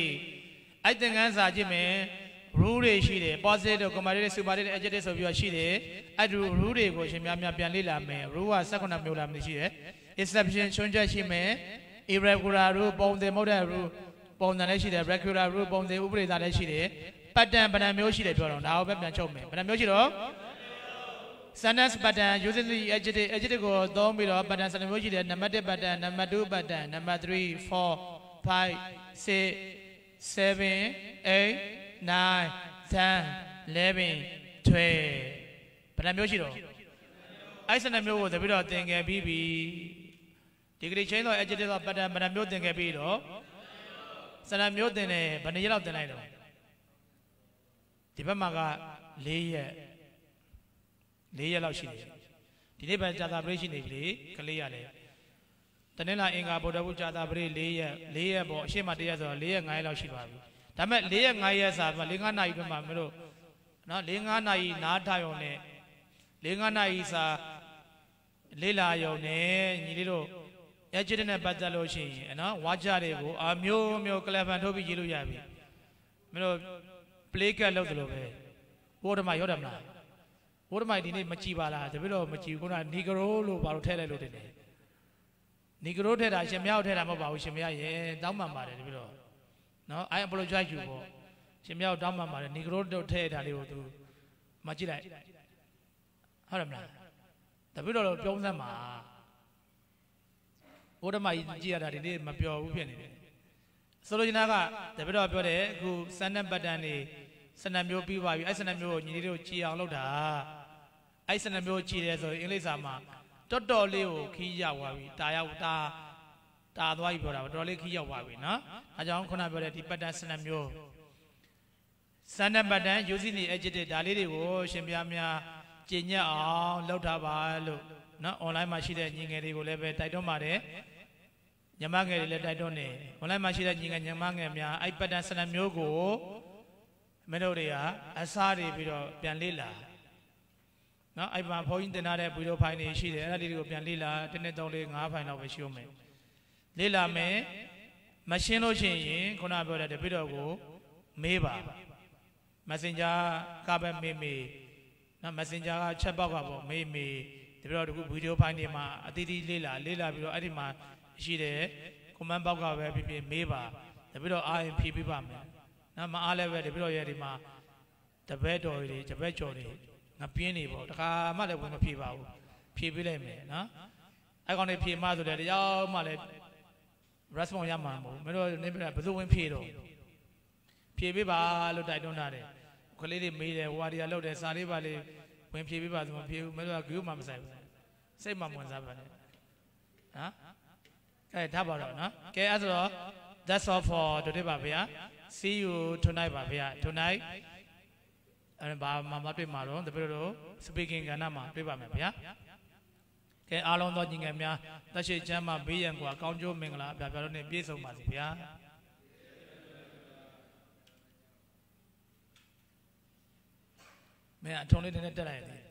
အဲ့သင်ခန်းစာကြည့်မယ် rule တွေရှိတယ် positive comparative superlative adjective ဆိုပြီးတော့ရှိတယ်အဲ့ဒီ rule တွေကိုရှင်များများပြန်လေ့လာမယ် rule က18မျိုးလာမလို့ရှိတယ် exception ချွန်းချက်ရှိမယ် irregular rule ပုံသင်မဟုတ်တဲ့ rule ပုံစံလည်းရှိတယ် regular rule ပုံသင်ဥပဒေသားလည်းရှိတယ် pattern ဗဏ္ဍမျိုးရှိတယ်ပြောတော့ဒါကိုပဲပြန်ချုပ်မယ်ဗဏ္ဍမျိုးရှိတော့ sentence pattern using the adjective adjective ကိုသုံးပြီးတော့ pattern စနစ်မျိုးရှိတယ် number 1 pattern number 2 pattern number 3 4 5 6 7 8 9 10 11 12ဗဏ္ဍမျိုးရှိတော့အဲ့စနစ်မျိုးကိုတပိတော့သင်ခဲ့ပြီးပြီဒီကလေးချင်းတော့ adjective က pattern ဗဏ္ဍမျိုးသင်ခဲ့ပြီးတော့စနစ်မျိုးသင်တယ်ဘယ်နှစ်ရက်လောက်သင်လိုက်တော့ဒီဘက်မှာက၄ရက်၄ရက်လောက်ရှိတယ်ဒီနေ့ပဲကြာတာပရိရှိနေပြီလေကလေးရတယ်တနင်္လာအင်္ဂါဗုဒ္ဓဘုကြာတာပရိ၄ရက်၄ရက်ပေါ့အရှိမတရက်ဆိုတော့၄ရက်၅ရက်လောက်ရှိပါပြီ ဒါပေမဲ့၄ရက်၅ရက်စာ၄၅နာရီတွင်မှမလို့နော်၄၅နာရီနားထရုံနဲ့၄၅နာရီစာလေးလာရုံနဲ့ညီလေးတို့ရချစ်တဲ့ပတ်သက်လို့ရှိရင်နော်ဝါကြတွေကိုအမျိုးမျိုးကလပ်ဖန်ထုတ်ပြီးရေးလို့ရပြီမင်းတို့ play cat လုပ်တယ်လို့ပဲဘိုးဓမ္မရောတယ်မလားဘိုးဓမ္မဒီနေ့မကြည်ပါလားတပည့်တော်မကြည်ခုနနီဂရိုလို့ဘာလို့ထည့်လိုက်လို့တင်တယ်နီဂရိုထည့်တာရှင်မရောက်ထည့်တာမဟုတ်ပါဘူးရှင်မရရဲ့တောင်းပန်ပါတယ်တပည့်တော် နော် I apologize you ပေါ့ရှင်မရောက်တောင်းပန်ပါတယ်နီဂရိုတို့ထည့်တာလေးကိုသူမကြည့်လိုက်ဟုတ်တယ်မလားတပည့်တော်တို့ပြောစမ်းပါဘိုးဓမ္မကြီးကြည့်ရတာဒီနေ့မပြောဘူးဖြစ်နေတယ်ဆိုလိုချင်တာကတပည့်တော်ပြောတယ်အခုစန္ဒပတ်တန်နေစနမျိုးပြီးပါပြီအဲ့စနမျိုးကိုညီလေးတို့ကြည်အောင်လုပ်တာအဲ့စနမျိုးကြည်တယ်ဆိုရင်အင်္ဂလိပ်စာမှာတော်တော်လေးကိုခီးရောက်သွားပြီတာရောက်တာ တာသွားပြီပြောတာတော်တော်လေးခီးရောက်သွားပြီနော်အဲကြောင့်ခုနပြောတဲ့ဒီပတ်တန်စနမျိုးစန္ဒပတ်တန် using the adjective ဒါလေးတွေကိုရှင်ပြများကျင့်ညက်အောင်လုပ်ထားပါလို့နော် online မှာရှိတဲ့ညီငယ်တွေကိုလည်းပဲတိုက်တွန်းပါတယ်ညမငယ်တွေလည်းတိုက်တွန်းနေ online မှာရှိတဲ့ညီငယ်ညမငယ်များအဲ့ပတ်တန်စနမျိုးကိုမင်းတို့တွေကအစားတွေပြီးတော့ပြန်လေ့လာနော်အဲ့မှာဘုန်းကြီးတင်ထားတဲ့ဗီဒီယိုဖိုင်တွေရှိတယ်အဲ့ဒါလေးတွေကိုပြန်လေ့လာတစ်နှစ်သုံးလေးငါးဖိုင်လောက်ပဲရှိဦးမယ် လေ့လာမယ်မရှင်းလို့ရှိရင်ခုနပြောတဲ့တပိတော်ကိုမေးပါ Messenger ကပဲမေးမေးနော် Messenger က chat box ကပေါ့မေးမေးတပိတော်တခုဗီဒီယိုဖိုင်တွေမှာအသီးသီးလေ့လာလေ့လာပြီးတော့အဲ့ဒီမှာရှိတယ် comment box ကပဲဖြစ်ဖြစ်မေးပါတပိတော်အားရင်ဖြေပေးပါမယ်နော်မအားလည်းပဲတပည့်တော်ရဲ့ဒီမှာတပည့်တော်တွေတပည့်ကျော်တွေငပြင်းနေပေါ့တခါမှလည်းဝင်မဖြေပါဘူးဖြေပေးလိုက်မယ်နော်အဲ့ကောင်တွေဖြေမှဆိုတယ်တရားမှလည်း response ရမှာမဟုတ်ဘူးမင်းတို့နေပြဘယ်သူဝင်ဖြေတော့ဖြေပေးပါလို့တိုက်တွန်းထားတယ်ခလေးတွေမေးတယ်ဝါဒီယာလောက်တယ်စာလေးပါလေးဝင်ဖြေပေးပါဆိုမဖြေဘူးမင်းတို့ကဂိုးမှမဆိုင်ဘူးစိတ်မှမဝင်စားပါနဲ့နော်ကဲထားပါတော့နော်ကဲအဲ့ဆိုတော့ that's all for today ပါဗျာ see you tonight ပါဗျာ tonight အဲဘာမှမတွေ့မှာတော့တပည့်တော် speaking ကဏ္ဍမှာတွေ့ပါမယ်ဗျာ ကဲအားလုံးသောညီငယ်များတရှိချမ်းမှာဘေးရန်ကွာကောင်းကျိုးမင်္ဂလာအပြာပြာတို့နဲ့ပြည့်စုံပါစေဗျာမင်းအထုံးလေးနည်းနည်းတက်လိုက်တယ်